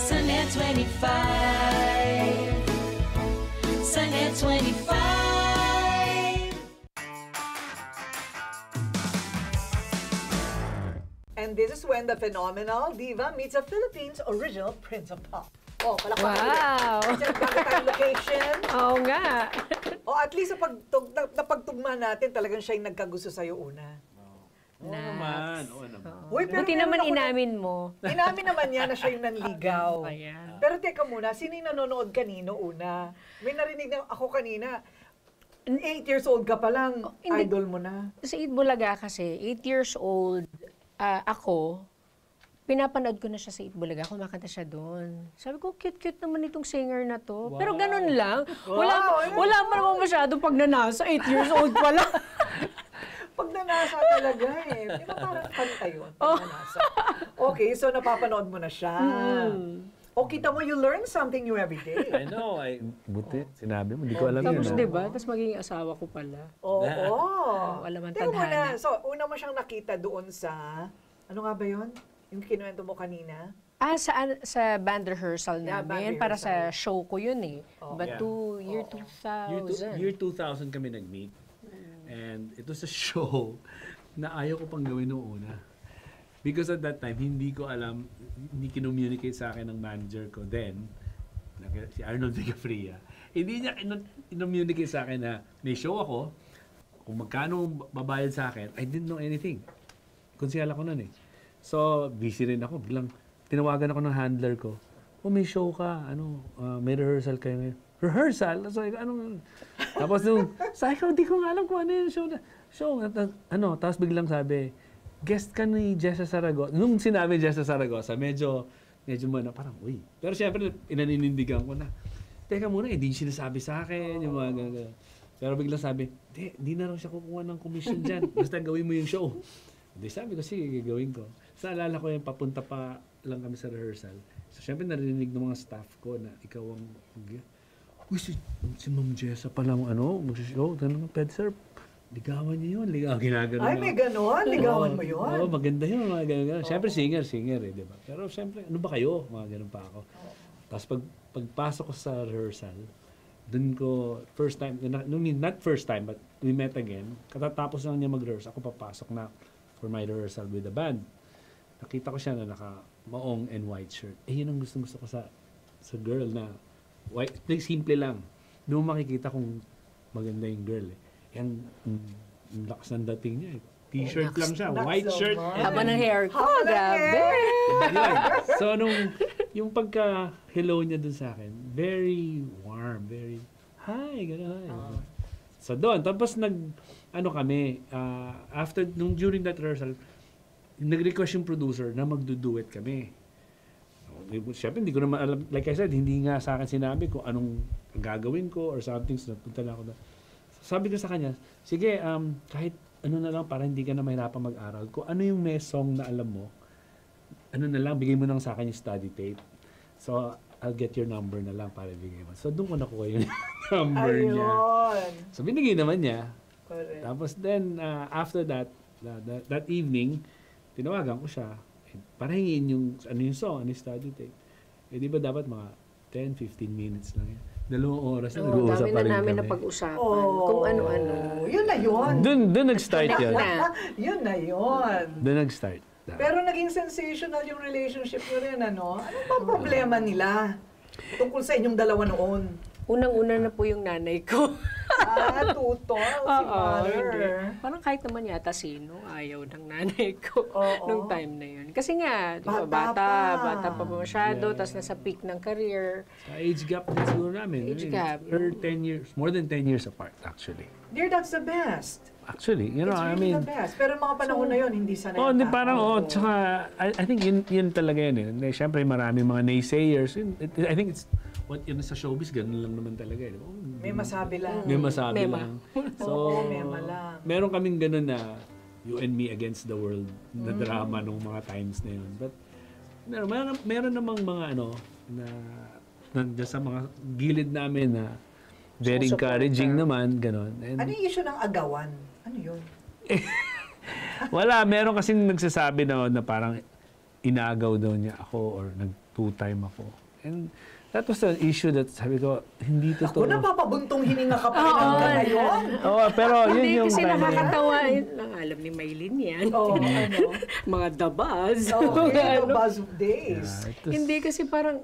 Sa 25. Sa 25. And this is when the phenomenal diva meets a Philippines original Prince of Pop. Oh, palakpakan Wow. Kasi tayong location. Oo nga. O at least sa pagtug, na, napagtugma natin, talagang siya yung nagkagusto sa'yo una. Oo naman, oo naman. Uy, pero Buti naman na- inamin mo. Inamin naman niya na siya yung nanligaw. Ayan. Pero teka muna, sino yung nanonood kanino una? May narinig na ako kanina, 8 years old ka pa lang, Oh, hindi. idol mo na. Sa Eid Bulaga kasi, 8 years old, ah, ako, pinapanood ko na siya sa Eid Bulaga, kumakanta siya doon. Sabi ko, cute-cute naman itong singer na to. Pero ganun lang. Wala, Wow, wala pa naman masyadong pagnanasa, 8 years old pa lang. Pagnanasa talaga eh. Di ba parang kanta yun? Pagnanasa. Okay, so napapanood mo na siya. O kita mo, you learn something new every day. I know, I, buti, sinabi mo, hindi ko alam Tapos, yun. di ah. ba? Tapos magiging asawa ko pala. Oo. Alam ang Teka muna, tadhana. so una mo siyang nakita doon sa, ano nga ba yun? Yung kinuwento mo kanina? Ah, sa, sa band rehearsal Yeah, namin. band para rehearsal. sa show ko yun eh. Oh. But Yeah. to year Year, two- 2000. year 2000 kami nag-meet. And it was a show na ayaw ko pang gawin noong una. Because at that time, hindi ko alam, hindi kinommunicate sa akin ng manager ko then, na- si Arnold Vigafria. Hindi niya kinommunicate sa akin na may show ako, kung magkano babayad sa akin, I didn't know anything. Konsehal ako nun eh. So, busy rin ako. Bilang, tinawagan ako ng handler ko. Oh, may show ka. Ano, ah, may rehearsal kayo ngayon. Rehearsal? So, ano, tapos nung, sabi ko, di ko nga alam kung ano yung show na. Show, at, ano, tapos biglang sabi, guest ka ni Jessa Saragosa. Nung sinabi Jessa Saragosa, medyo, medyo mana, parang, uy. Pero syempre, inaninindigan ko na. Teka muna, hindi eh, sinasabi sa akin, yung mga ganun. Pero biglang sabi, di, di na raw siya kukuha ng commission dyan. Basta gawin mo yung show. Hindi, sabi ko, sige, gagawin ko. Sa alala ko yung papunta pa lang kami sa rehearsal. So, syempre, narinig ng mga staff ko na ikaw ang, uy, si, si Ma'am Jessa pala, ano, mag-show, ganun, pwede sir, ligawan niyo yun, ligawan, ginagano. Ay, may ganon? Ligawan mo yun? Oo, maganda yun, mga ganun, ganun. Syempre, singer, singer, eh, di ba? Pero syempre, ano ba kayo? Mga ganun pa ako. Tapos pag, pagpasok ko sa rehearsal, dun ko, first time, no, not first time, but we met again. Katatapos lang niya mag-rehearse, ako papasok na for my rehearsal with the band. Nakita ko siya na naka maong and white shirt. Eh, yun ang gusto gusto ko sa sa girl na white, like, simple lang. Doon mo makikita kung maganda yung girl eh. Yan, mm, ang lakas ng dating niya eh. T-shirt lang siya, white shirt. and Haba ng hair ko, Haba ng grabe. So, nung, yung pagka-hello niya dun sa akin, very warm, very, hi, gano'n. hi. So, doon. Tapos, nag, ano kami, ah, after, nung during that rehearsal, nag-request yung producer na magduduet kami. Siyempre, hindi ko naman alam, like I said, hindi nga sa akin sinabi kung anong gagawin ko or something, so napunta na ako doon. Sabi ko sa kanya, sige, um, kahit ano na lang, para hindi ka na mahirapan mag-aral, kung ano yung may song na alam mo, ano na lang, bigay mo lang sa akin yung study tape. So, I'll get your number na lang para bigay mo. So, doon ko nakuha yung number niya. Ayun. So, binigay naman niya. Correct. Tapos then, uh, after that, that, that, that evening, tinawagan ko siya. Eh, para hingin yung, ano yung song, ano yung study tape. Eh, di ba dapat mga 10-15 minutes lang yan. Dalawang oras na nag-uusap pa na rin namin kami. na pag-usapan. Oh. Kung ano-ano. Yun na yun. Doon, doon nag-start yun. yun na yun. Doon nag-start. Pero naging sensational yung relationship nyo rin, ano? Ano ba problema nila? Tungkol sa inyong dalawa noon. Unang-una na po yung nanay ko. Ah, tutol, si Oo, mother. hindi. Parang kahit naman yata sino, ayaw ng nanay ko nung time na yun. Kasi nga, di ba, Bata bata, pa. bata pa pa masyado, Yeah. tapos nasa peak ng career. Sa age gap din siguro namin. Age I mean, gap. Or 10 years, more than 10 years apart actually. Dear, that's the best. Actually, you know, It's I really mean, the best. Pero mga panahon na yun, hindi sanay. Oh, ang hindi tao. parang oh, tsaka I, I think yun yun talaga yun eh. Siyempre maraming mga naysayers. Yun, it- I think it's what yun sa showbiz ganun lang naman talaga eh. Oh, May masabi lang. May masabi Mema. lang. So, Oo, mema lang. meron kaming ganun na you and me against the world na Mm. drama nung mga times na yun. But meron, meron, meron namang mga ano na nandiyan sa mga gilid namin na very Sumusuporta. encouraging naman, ganun. And Ano yung issue ng agawan? Ano yun? Wala, meron kasing nagsasabi na, na parang inagaw daw niya ako or nag-two-time ako. And that was an issue that sabi ko, hindi totoo. Kung napapabuntong hininga ka pa rin hanggang ngayon. Oo, pero yun Hindi, yung... kasi time nakakatawa. yun lang alam ni Maylin yan. Oo, ano? mga. Okay, Mga the ano. buzz of days. Yeah, was- Hindi kasi parang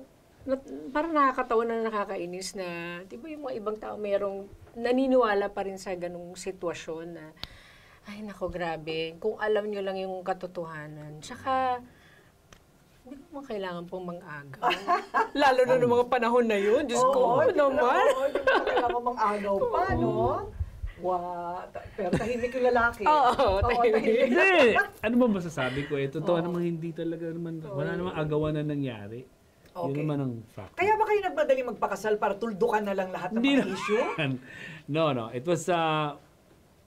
na, parang nakakatawa na nakakainis na, di ba yung mga ibang tao merong naniniwala pa rin sa ganung sitwasyon na, ay nako grabe, kung alam nyo lang yung katotohanan. Tsaka, hindi ko kailangan pong mang-agaw. Lalo na ng mga panahon na yun. Diyos ko, hindi naman. na- Oo, hindi mo kailangan mang agaw pa, no? Wow. Ta- Pero tahimik yung lalaki. Oo, tahimik. Hindi! Ano ba masasabi ko? Eh, totoo namang hindi talaga naman, wala namang agawan na nangyari. Yun Okay. naman ang fact. Kaya ba kayo nagmadali magpakasal para tuldukan na lang lahat ng mga issue? no, no. It was, uh,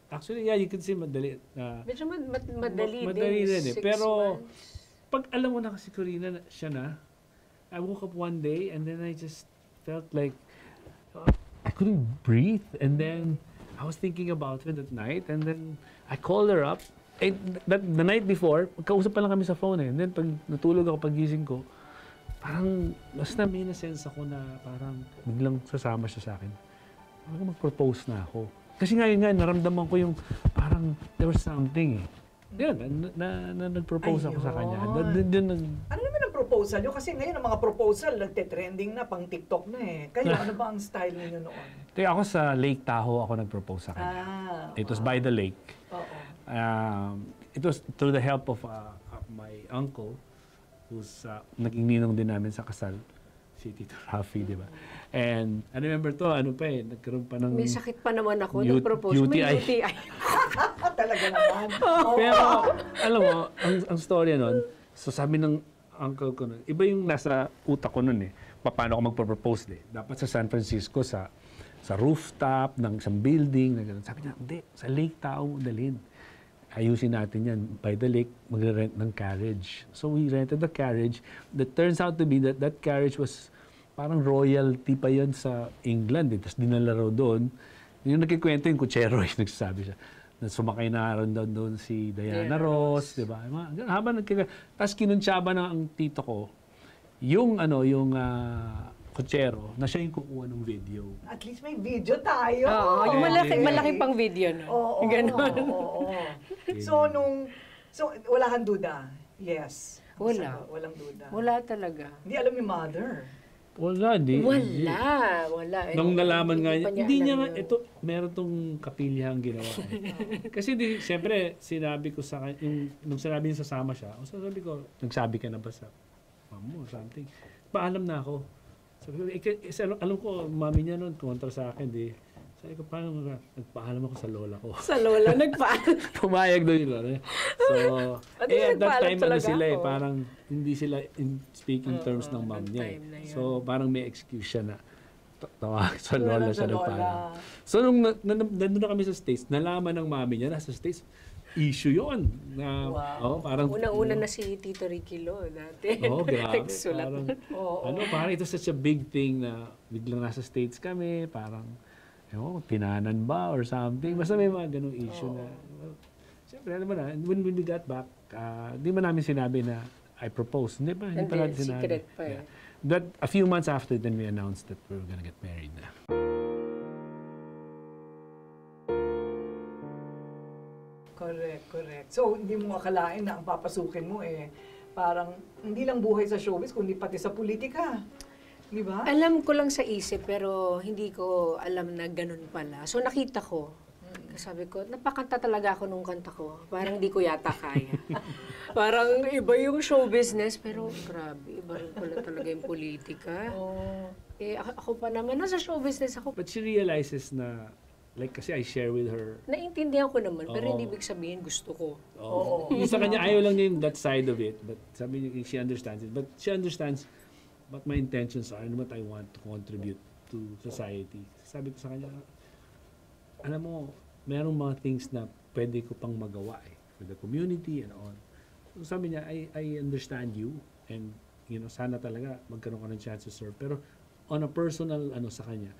Actually, yeah, you can say madali. Uh, Medyo mad, mad, madali, madali din. rin eh. Six Pero, months. Pag alam mo na kasi Corina, na- siya na, I woke up one day and then I just felt like uh, I couldn't breathe. And then I was thinking about it at night and then I called her up. Eh, that, the night before, kausap pa lang kami sa phone eh. And then pag natulog ako, pagising ko, parang basta may na-sense ako na parang biglang sasama siya sa akin. Parang mag-propose na ako. Kasi ngayon nga, naramdaman ko yung parang there was something eh. Yan, na, na, na nag-propose ako sa kanya. Doon, doon, nag, Ano naman ang proposal nyo? Kasi ngayon ang mga proposal, nagte-trending na, pang TikTok na eh. Kayo, ano ba ang style ninyo noon? Kaya ako sa Lake Tahoe ako nag-propose sa kanya. Ah, It was by the lake. oo. Um, it was through the help of uh, my uncle, who's uh, naging ninong din namin sa kasal, si Tito Rafi, di ba? And I remember to, ano pa eh, nagkaroon pa ng... May sakit pa naman ako. U- Nag-propose. May UTI. UTI. Talaga naman. Pero, alam mo, ang, ang storya nun, so sabi ng uncle ko nun, iba yung nasa utak ko nun eh. Pa- Paano ako magpropose eh. Dapat sa San Francisco, sa sa rooftop ng isang building. Na ganun. Sabi niya, hindi, sa lake tao dalhin. Ayusin natin yan. By the lake, magre-rent ng carriage. So we rented the carriage. That turns out to be that that carriage was parang royalty pa yon sa England. Eh. Tapos dinala raw doon. Yung nagkikwento yung kutsero, yung nagsasabi siya na sumakay na rin doon, doon si Diana Diana Ross, di ba? Habang nagkika... Tapos kinuntsaba na ang tito ko, yung ano, yung ah, kutsero, na siya yung kukuha ng video. At least may video tayo. Oo, yung malaki, Okay. malaki pang video, no? Oo, Ganon. oo, oo. So, nung... So, wala kang duda? Yes. Wala. sagot, Walang duda. Wala talaga. Hindi alam ni mother. Wala, hindi. hindi. Wala. Wala. Eh, Nung nalaman nga hindi niya, hindi niya nga, ito, meron tong kapilya ang ginawa. eh. Kasi di, siyempre, sinabi ko sa kanya, yung, nung sinabi niya sasama siya, o sabi ko, nagsabi ka na ba sa mom mo or something? Paalam na ako. Sabi ko, eh, alam, ko, mami niya noon, kontra sa akin, di. Sabi ko, paano nga? Nagpaalam ako sa lola ko. Sa lola, nagpaalam. Pumayag doon yung lola niya. So, Ano eh, at that time, ano sila eh, parang hindi sila in speaking terms ng mom niya eh. So, parang may excuse siya na ta- tawag sa Lola siya nagpaalam. So, nung na, na, nandun na kami sa States, nalaman ng mami niya, nasa States, issue yon na, oh, parang, Una-una na si Tito Ricky Lo dati. Oo, grabe. Nagsulat. Parang, Oo. ano, parang ito such a big thing na biglang nasa States kami, parang, ewan ko, tinanan ba or something. Basta may mga ganong issue na, well, siyempre, alam mo na, when, when we got back, ah, di ba namin sinabi na I proposed. Hindi ba? Hindi pa natin sinabi. secret pa eh. Yeah. That, a few months after, then we announced that we were gonna get married na. Correct, correct. So, hindi mo akalain na ang papasukin mo eh, parang hindi lang buhay sa showbiz, kundi pati sa politika. Di ba? Alam ko lang sa isip, pero hindi ko alam na ganun pala. So nakita ko, sabi ko, napakanta talaga ako nung kanta ko. Parang hindi ko yata kaya. Parang iba yung show business, pero grabe, iba pala talaga yung politika. Eh, ako, ako pa naman, nasa show business ako. But she realizes na, like kasi I share with her, Naintindihan ko naman, pero Oo. hindi ibig sabihin gusto ko. Oo. Yung sa kanya, ayaw lang niya yung that side of it. But sabi niya, she understands it. But she understands what my intentions are and what I want to contribute to society. Sabi ko sa kanya, alam mo, merong mga things na pwede ko pang magawa eh, for the community and all. So sabi niya, I, I understand you and you know, sana talaga magkaroon ka ng chance to serve. Pero on a personal ano sa kanya,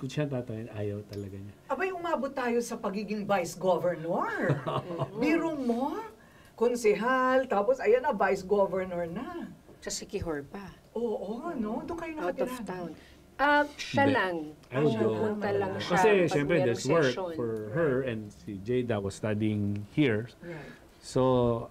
kung siya tatayin, ayaw talaga niya. Abay, umabot tayo sa pagiging vice governor. Biro mo, konsehal, tapos ayan na, vice governor na. Sa Sikihor pa. Oo, no? Doon kayo Out nakatira. of town. Ah, siya Hindi. lang. Would go. Pumunta lang siya. Kasi merong there's work session. for her and si Jada was studying here. Right. So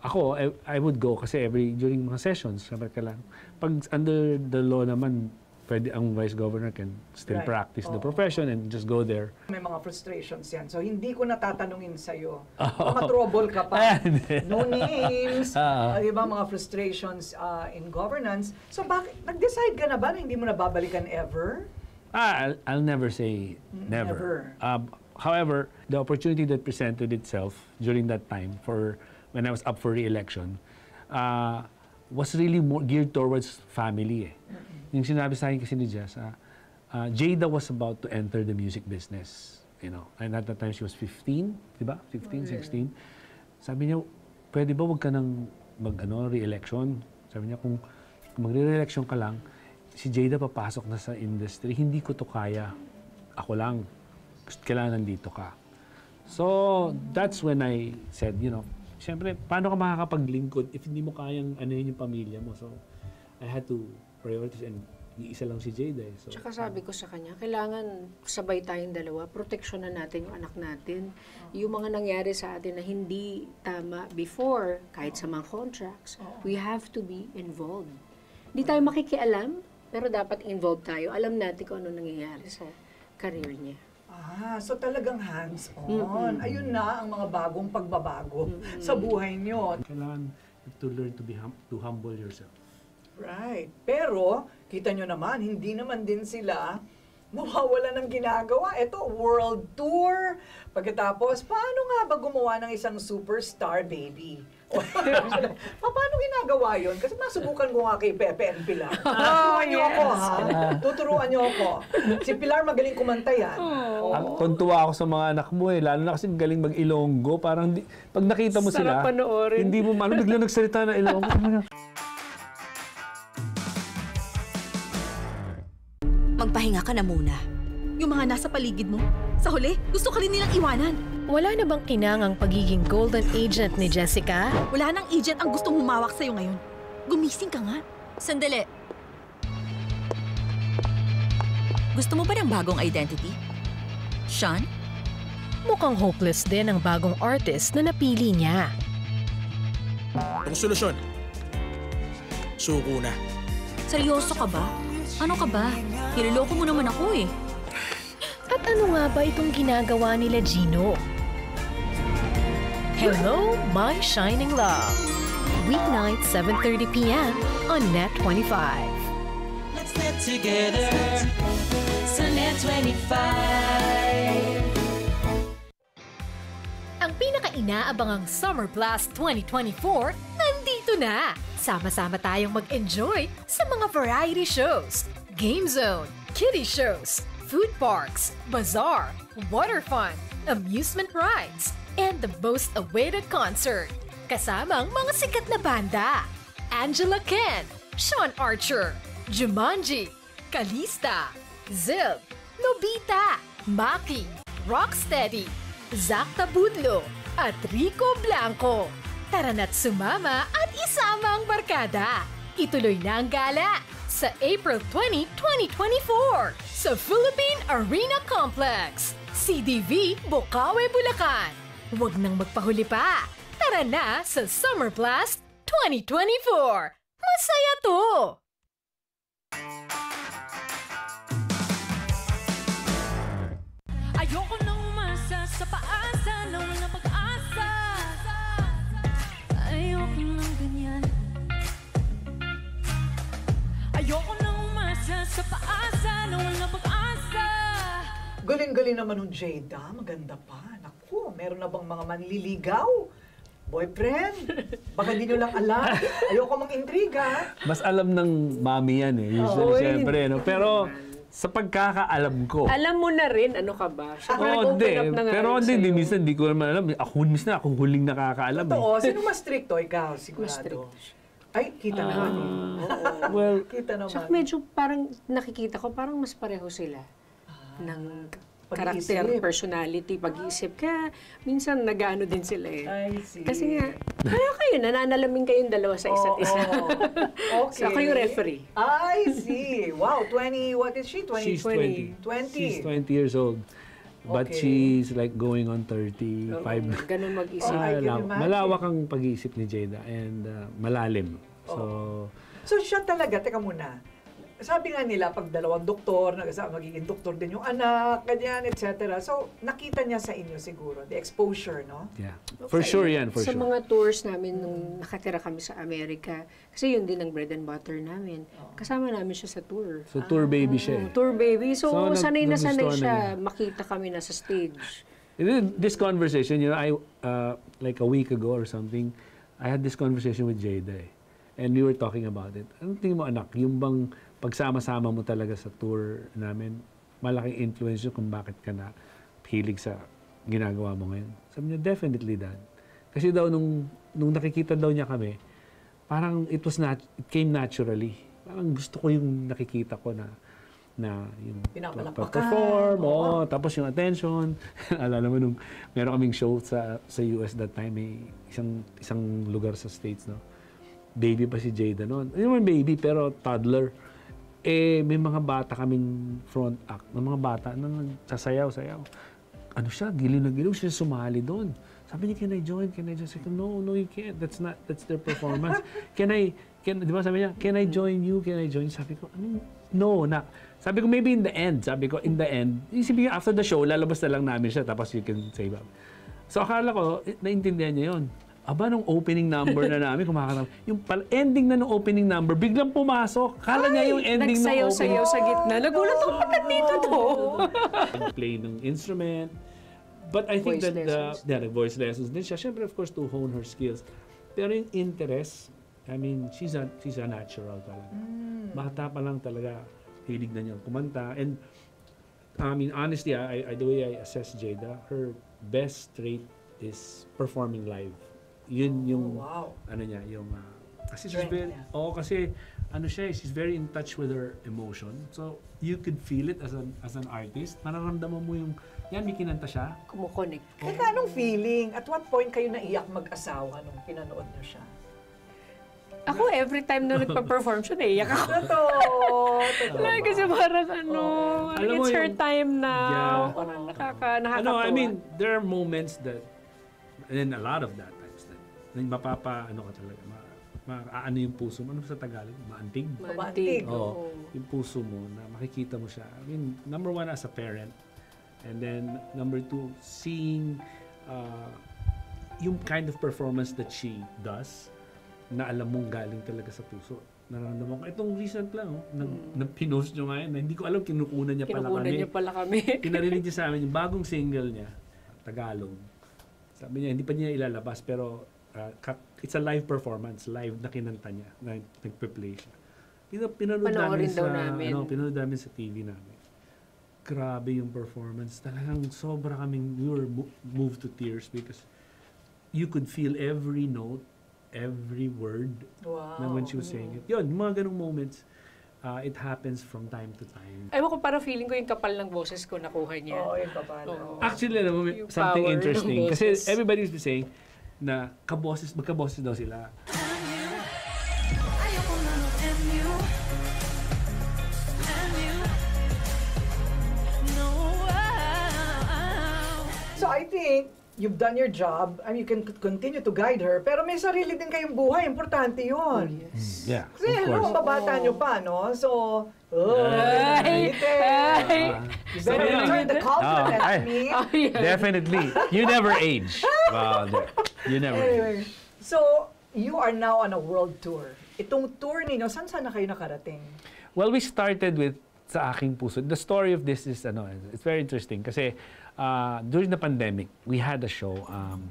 ako, I, I would go kasi every during mga sessions, sabi ka lang. Pag under the law naman, pwede ang vice governor can still Right. practice the Oo. profession and just go there. May mga frustrations yan. So, hindi ko natatanungin sa'yo. Oo. Mga trouble ka pa. No names. Uh, ba, mga frustrations uh, in governance. So, bakit, nag-decide ka na ba na hindi mo na babalikan ever? Ah, I'll, I'll never say Mm, never. never. Um, however, the opportunity that presented itself during that time for when I was up for re-election uh, was really more geared towards family. Eh. Yung sinabi sa akin kasi ni Jess, ah, ah, Jada was about to enter the music business. you know, and at that time she was 15, di ba? 15, 16. Sabi niya, pwede ba wag ka nang mag, ano, re-election? Sabi niya, kung, magre-re-election ka lang, si Jada papasok na sa industry, hindi ko to kaya. Ako lang. Kailangan nandito ka. So, that's when I said, you know, siyempre, paano ka makakapaglingkod if hindi mo kayang ano yun yung pamilya mo? So, I had to prioritize and isa lang si Jada eh. So, Tsaka sabi ko sa kanya, kailangan sabay tayong dalawa, proteksyonan natin yung anak natin. Yung mga nangyari sa atin na hindi tama before, kahit sa mga contracts, we have to be involved. Hindi tayo makikialam, pero dapat involved tayo. Alam natin kung ano nangyayari sa career niya. Ah, so talagang hands-on. Mm-mm. Ayun na ang mga bagong pagbabago sa buhay nyo. kailangan to learn to be hum- to humble yourself. Right. Pero, kita nyo naman, hindi naman din sila mawawala ng ginagawa. Ito, world tour. Pagkatapos, paano nga ba gumawa ng isang superstar baby? Paano ginagawa yon? Kasi nasubukan ko nga kay Pepe and Pilar. Tuturuan niyo ako, ha? Tuturuan niyo ako. Si Pilar magaling kumanta yan. Ang tuntua ako sa mga anak mo eh, lalo na kasi galing mag-Ilonggo, parang di, pag nakita mo sila, Sarap panoorin. hindi mo man, bigla nagsalita na Ilonggo. Magpahinga ka na muna. Yung mga nasa paligid mo, sa huli, gusto ka rin nilang iwanan. Wala na bang kinangang pagiging golden agent ni Jessica? Wala nang agent ang gustong humawak sa'yo ngayon. Gumising ka nga. Sandali. Gusto mo ba ng bagong identity? Sean? Mukhang hopeless din ang bagong artist na napili niya. Ang solusyon, suko na. Seryoso ka ba? Ano ka ba? Niloloko mo naman ako eh. At ano nga ba itong ginagawa nila Gino? Hello, My Shining Love. Weeknight, 7.30pm on Net 25. Let's get together. Sunday 25. Ang pinaka-inaabangang Summer Blast 2024 nandito na! Sama-sama tayong mag-enjoy sa mga variety shows, game zone, kiddie shows, food parks, bazaar, water fun, amusement rides, and the most awaited concert. Kasama ang mga sikat na banda. Angela Ken, Sean Archer, Jumanji, Kalista, Zib, Nobita, Maki, Rocksteady, Zach Tabudlo, at Rico Blanco. Tara na't sumama at isama ang barkada. Ituloy na ang gala sa April 20, 2024 sa Philippine Arena Complex, CDV, Bukawe, Bulacan. Huwag nang magpahuli pa. Tara na sa Summer Blast 2024. Masaya to! Ayoko nang umasa sa paasa na walang pag-asa Ayoko nang ganyan Ayoko nang umasa sa paasa na walang pag-asa Galing-galing naman ng Jada. Maganda pa. Naku, meron na bang mga manliligaw? Boyfriend? Baka di nyo lang alam. Ayoko mang intriga. Mas alam ng mami yan eh, usually Oo, siyempre. No? Pero sa pagkakaalam ko, Alam mo na rin, ano ka ba? Siya nag-open hindi. Pero hindi, hindi, minsan hindi ko naman alam. Ako minsan ako huling nakakaalam eh. Totoo. Sino mas stricto? Ikaw, sigurado. Ay, kita Ah, naman eh. well, kita naman. Tsaka medyo parang nakikita ko, parang mas pareho sila ng Pag-iisip. Karakter, personality, pag-iisip. Kaya minsan nag-ano din sila eh. I see. Kasi nga, kaya kayo, nananalamin kayong dalawa sa isa't Oo, isa. So Okay. ako yung referee. I see. Wow, 20, what is she? 20? she's 20. 20. She's 20 years old. But Okay. she's like going on 35 na. Ganun mag-isip. Oh, Malaw- malawak ang pag-iisip ni Jada and uh, malalim. So, So siya talaga, teka muna. Sabi nga nila, pag dalawang doktor, nagkasama, magiging doktor din yung anak, ganyan, etc. So, nakita niya sa inyo siguro, the exposure, no? yeah. For sure yan, for sa sure. mga tours namin nung nakatira kami sa Amerika, kasi yun din ang bread and butter namin. Kasama namin siya sa tour. So, tour baby siya eh. Tour baby. So, So, sanay na sanay na siya. niya. Makita kami na sa stage. And then, This conversation, you know, I, uh, like a week ago or something, I had this conversation with Jada eh. And we were talking about it. Ano tingin mo anak, yung bang pagsama-sama mo talaga sa tour namin, malaking influence yun kung bakit ka na hilig sa ginagawa mo ngayon? Sabi niya, definitely, Dad. Kasi daw, nung, nung nakikita daw niya kami, parang it was nat it came naturally. Parang gusto ko yung nakikita ko na na yung perform oh, tapos yung attention. Alala mo nung meron kaming show sa sa US that time, may isang isang lugar sa States, no? Baby pa si Jada noon. Hindi naman baby, pero toddler. Eh, may mga bata kaming front act, ng mga bata na nagsasayaw-sayaw. Ano siya, giliw na giliw siya sumali doon. Sabi niya, can I join? Can I? Sabi ko, no, no, you can't. That's not, that's their performance. can I, can, di ba sabi niya, can I join you? Can I join? Sabi ko, ano? No, na. Sabi ko, maybe in the end. Sabi ko, in the end. Isipin niya, after the show, lalabas na lang namin siya, tapos you can say, Bob. So akala ko, eh, naintindihan niya yun. Aba, nung opening number na namin, kumakanta. Yung pal ending na nung opening number, biglang pumasok. Kala niya yung ending ng opening. Nagsayaw-sayaw sa gitna. Nagulat ako, bakit dito to? play ng instrument. But I think Voice that the, lessons. yeah, the voice lessons din siya. Siyempre, of course, to hone her skills. Pero yung interest, I mean, she's a, she's a natural talaga. Bata pa lang talaga, hilig na niya kumanta. And, I mean, honestly, I, I, the way I assess Jada, her best trait is performing live. Yun yung, wow. ano niya, yung, ah, kasi she's Strength very, niya. oo, kasi, ano siya, eh, she's very in touch with her emotion. So, you could feel it as an, as an artist. Mararamdaman mo yung, yan, may kinanta siya. Kumukonek. Teka, anong feeling? At what point kayo naiyak mag-asawa nung pinanood niyo siya? Ako, every time na nagpa-perform siya, naiyak ako. Totoo. Like, kasi parang ano, Alam mo it's her yung- time now. Yeah. Parang nakaka, nakakatuwa. Ano, I mean, there are moments that, and then a lot of that mapapa, ano ka talaga, ma, ma, ano yung puso mo, ano sa Tagalog? Maantig? Maantig, Oo. Yung puso mo, na makikita mo siya. I mean, number one, as a parent. And then, number two, seeing uh, yung kind of performance that she does, na alam mong galing talaga sa puso. Nararamdaman ko. Itong recent lang, oh, nag, nag pinost nyo ngayon, na hindi ko alam, kinukunan niya pala Kinukunan kami. niya pala kami. Pinarinig niya sa amin yung bagong single niya, Tagalog. Sabi niya, hindi pa niya ilalabas, pero uh, it's a live performance, live na kinanta niya, na nagpe-play siya. Pina, pinanood namin Panoorin sa, daw namin. ano, pinanood namin sa TV namin. Grabe yung performance. Talagang sobra kaming, we were mo- moved to tears because you could feel every note, every word Wow. na when she was saying it. Yun, mga ganong moments, uh, it happens from time to time. Ewan ko, parang feeling ko yung kapal ng boses ko nakuha niya. Oo, yung kapal. Oo. Actually, alam mo, something interesting. Kasi everybody's saying na kaboses, magkaboses daw sila. So I think you've done your job. I mean, you can continue to guide her. Pero may sarili din kayong buhay. Importante yun. Yeah, Kasi hello, babata nyo pa, no? So, oh, Ay! Ay! You better return the compliment, Ah, ay. me. Definitely. You never age. Wow. You never age. Anyway, so you are now on a world tour. Itong tour ninyo, saan saan na kayo nakarating? Well, we started with sa aking puso. The story of this is ano, it's very interesting kasi uh, during the pandemic, we had a show um,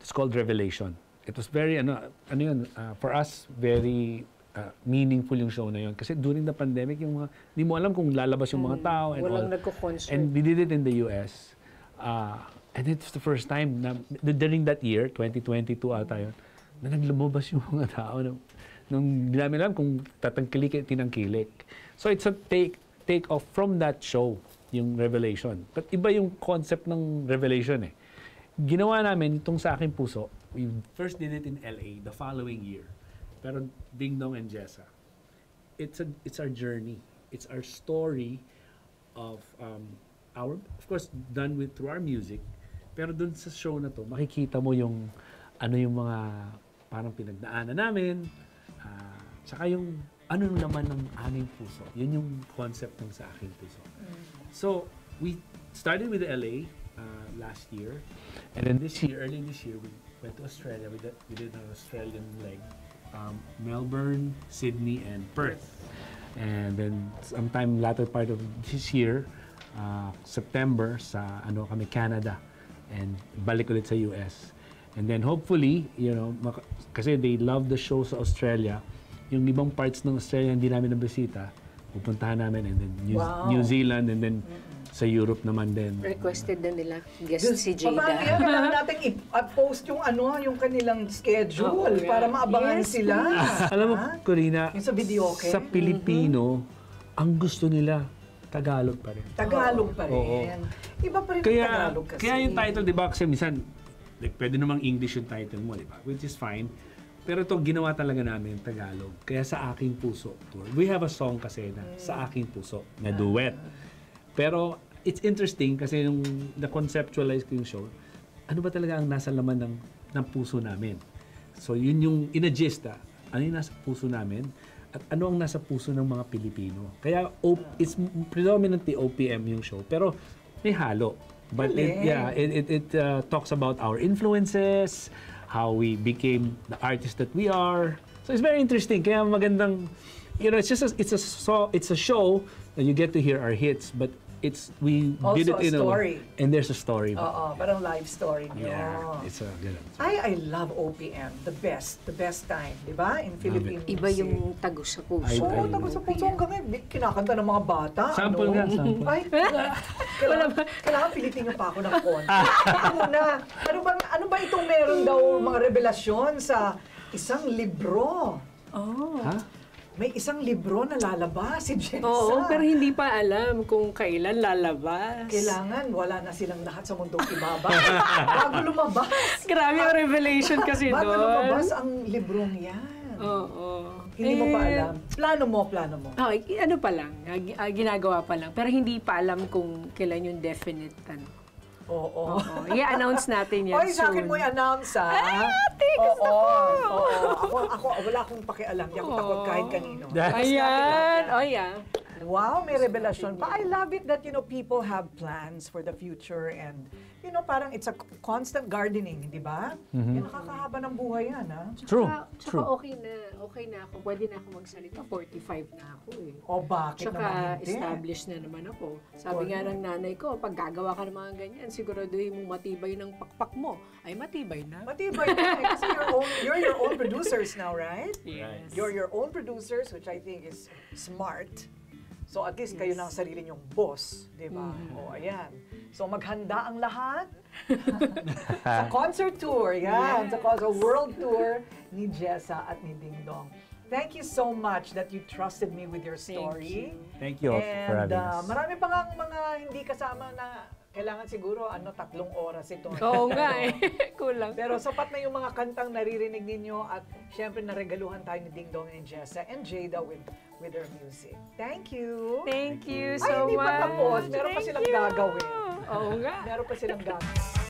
it's called Revelation. It was very ano ano yun, uh, for us very uh, meaningful yung show na yun kasi during the pandemic yung mga hindi mo alam kung lalabas yung mga tao and Walang nagko-concert. And we did it in the US. Uh, and it's the first time na during that year, 2022 ata yun, na naglumabas yung mga tao nung, nung hindi namin alam kung tatangkilik at tinangkilik. So it's a take take off from that show, yung Revelation. But iba yung concept ng Revelation eh. Ginawa namin itong sa aking puso, we first did it in LA the following year. Pero Ding Dong and Jessa, it's a it's our journey. It's our story of um, our of course done with through our music. Pero dun sa show na to, makikita mo yung ano yung mga parang pinagdaanan namin. ah, tsaka yung ano yung laman ng aming puso. Yun yung concept ng sa aking puso. So, we started with LA uh, last year. And then this year, early this year, we went to Australia. We did, we did an Australian leg. Um, Melbourne, Sydney, and Perth. And then sometime latter part of this year, uh, September, sa ano kami, Canada. And balik ulit sa US. And then hopefully, you know, kasi they love the show sa Australia, yung ibang parts ng Australia hindi namin nabisita, pupuntahan namin and then New, Wow. New Zealand and then Sa Europe naman din. Requested na nila guest si Paano yan? Jada. Kailangan natin i-post yung ano, yung kanilang schedule Oo, yeah. para maabangan Yes, sila. Alam mo? Corina, Yung sa videoke? sa Pilipino, ang gusto nila, Tagalog pa rin. Tagalog pa rin. Oo. Iba pa rin Kaya, Tagalog kasi. kaya yung title, di ba, kasi minsan, like, pwede namang English yung title mo, di ba? Which is fine. Pero ito, ginawa talaga namin Tagalog. Kaya sa aking puso tour. We have a song kasi na sa aking puso, na duet. Pero it's interesting kasi yung na-conceptualize ko yung show, ano ba talaga ang nasa laman ng, ng puso namin? So yun yung in-gist ah. Ano yung nasa puso namin? At ano ang nasa puso ng mga Pilipino? Kaya O- it's predominantly OPM yung show. Pero may halo. But it, yeah, it, it, it uh, talks about our influences, how we became the artists that we are. So it's very interesting. Kaya magandang, you know, it's just a, it's a so it's a show that you get to hear our hits, but it's we did Also it in a story. and there's a story. Oo, parang live story niyo. Yeah, it's a good. I, I love OPM. The best. The best time. Di ba? In Philippine Iba yung tagos sa puso. Oo, ay. tapos sa puso hanggang di- kinakanta ng mga bata. Sample ano? nga, sample. Ay, kailangan, kailangan pilitin niyo pa ako ng konti. Una, ano ba, ano ba itong meron daw mga revelasyon sa isang libro? Oh. Ha? May isang libro na lalabas si Jensa. Oo, pero hindi pa alam kung kailan lalabas. Kailangan wala na silang lahat sa mundong ibaba. Bago lumabas. Grabe yung revelation kasi Bago doon. lumabas ang librong yan. Oo. Hindi mo pa Eh, alam. Plano mo, plano mo. Oh, ano pa lang, ah, ah, ginagawa pa lang. Pero hindi pa alam kung kailan yung definite ano. Oo. Oo. I-announce natin yan Oy, sa akin soon. mo i-announce, ha? Ay, ate, gusto Oo, ko. oo. Ako, ako, wala akong pakialam. Hindi ako takot kahit kanino. Ayan. Oh, yeah. Wow, may revelasyon pa. I love it that, you know, people have plans for the future and, you know, parang it's a constant gardening, di ba? Mhm. Yan, nakakahaba ng buhay yan, ha? True, Tsaka, tsaka true. okay na, okay na ako. Pwede na ako magsalita. 45 na ako eh. O bakit Tsaka naman hindi? established na naman ako. Sabi nga ng nanay ko, pag gagawa ka ng mga ganyan, siguraduhin mo matibay ng pakpak mo. Ay, matibay na. Matibay na eh, kasi you're, own, you're your own producers now, right? Yes. You're your own producers, which I think is smart. So at least kayo na ang sarili niyong boss, di ba? O ayan. So maghanda ang lahat sa concert tour, yan. Sa concert world tour ni Jessa at ni Ding Dong. Thank you so much that you trusted me with your story. Thank you And for having uh, us. marami pa nga mga hindi kasama na kailangan siguro ano tatlong oras ito. Oo nga eh. Kulang. Pero sapat na yung mga kantang naririnig ninyo at syempre naregaluhan tayo ni Ding Dong and Jessa and Jada with with their music. Thank you. Thank you Ay, so hindi much. pa tapos. Meron pa Thank silang you. gagawin. Oo nga. Meron pa silang gagawin.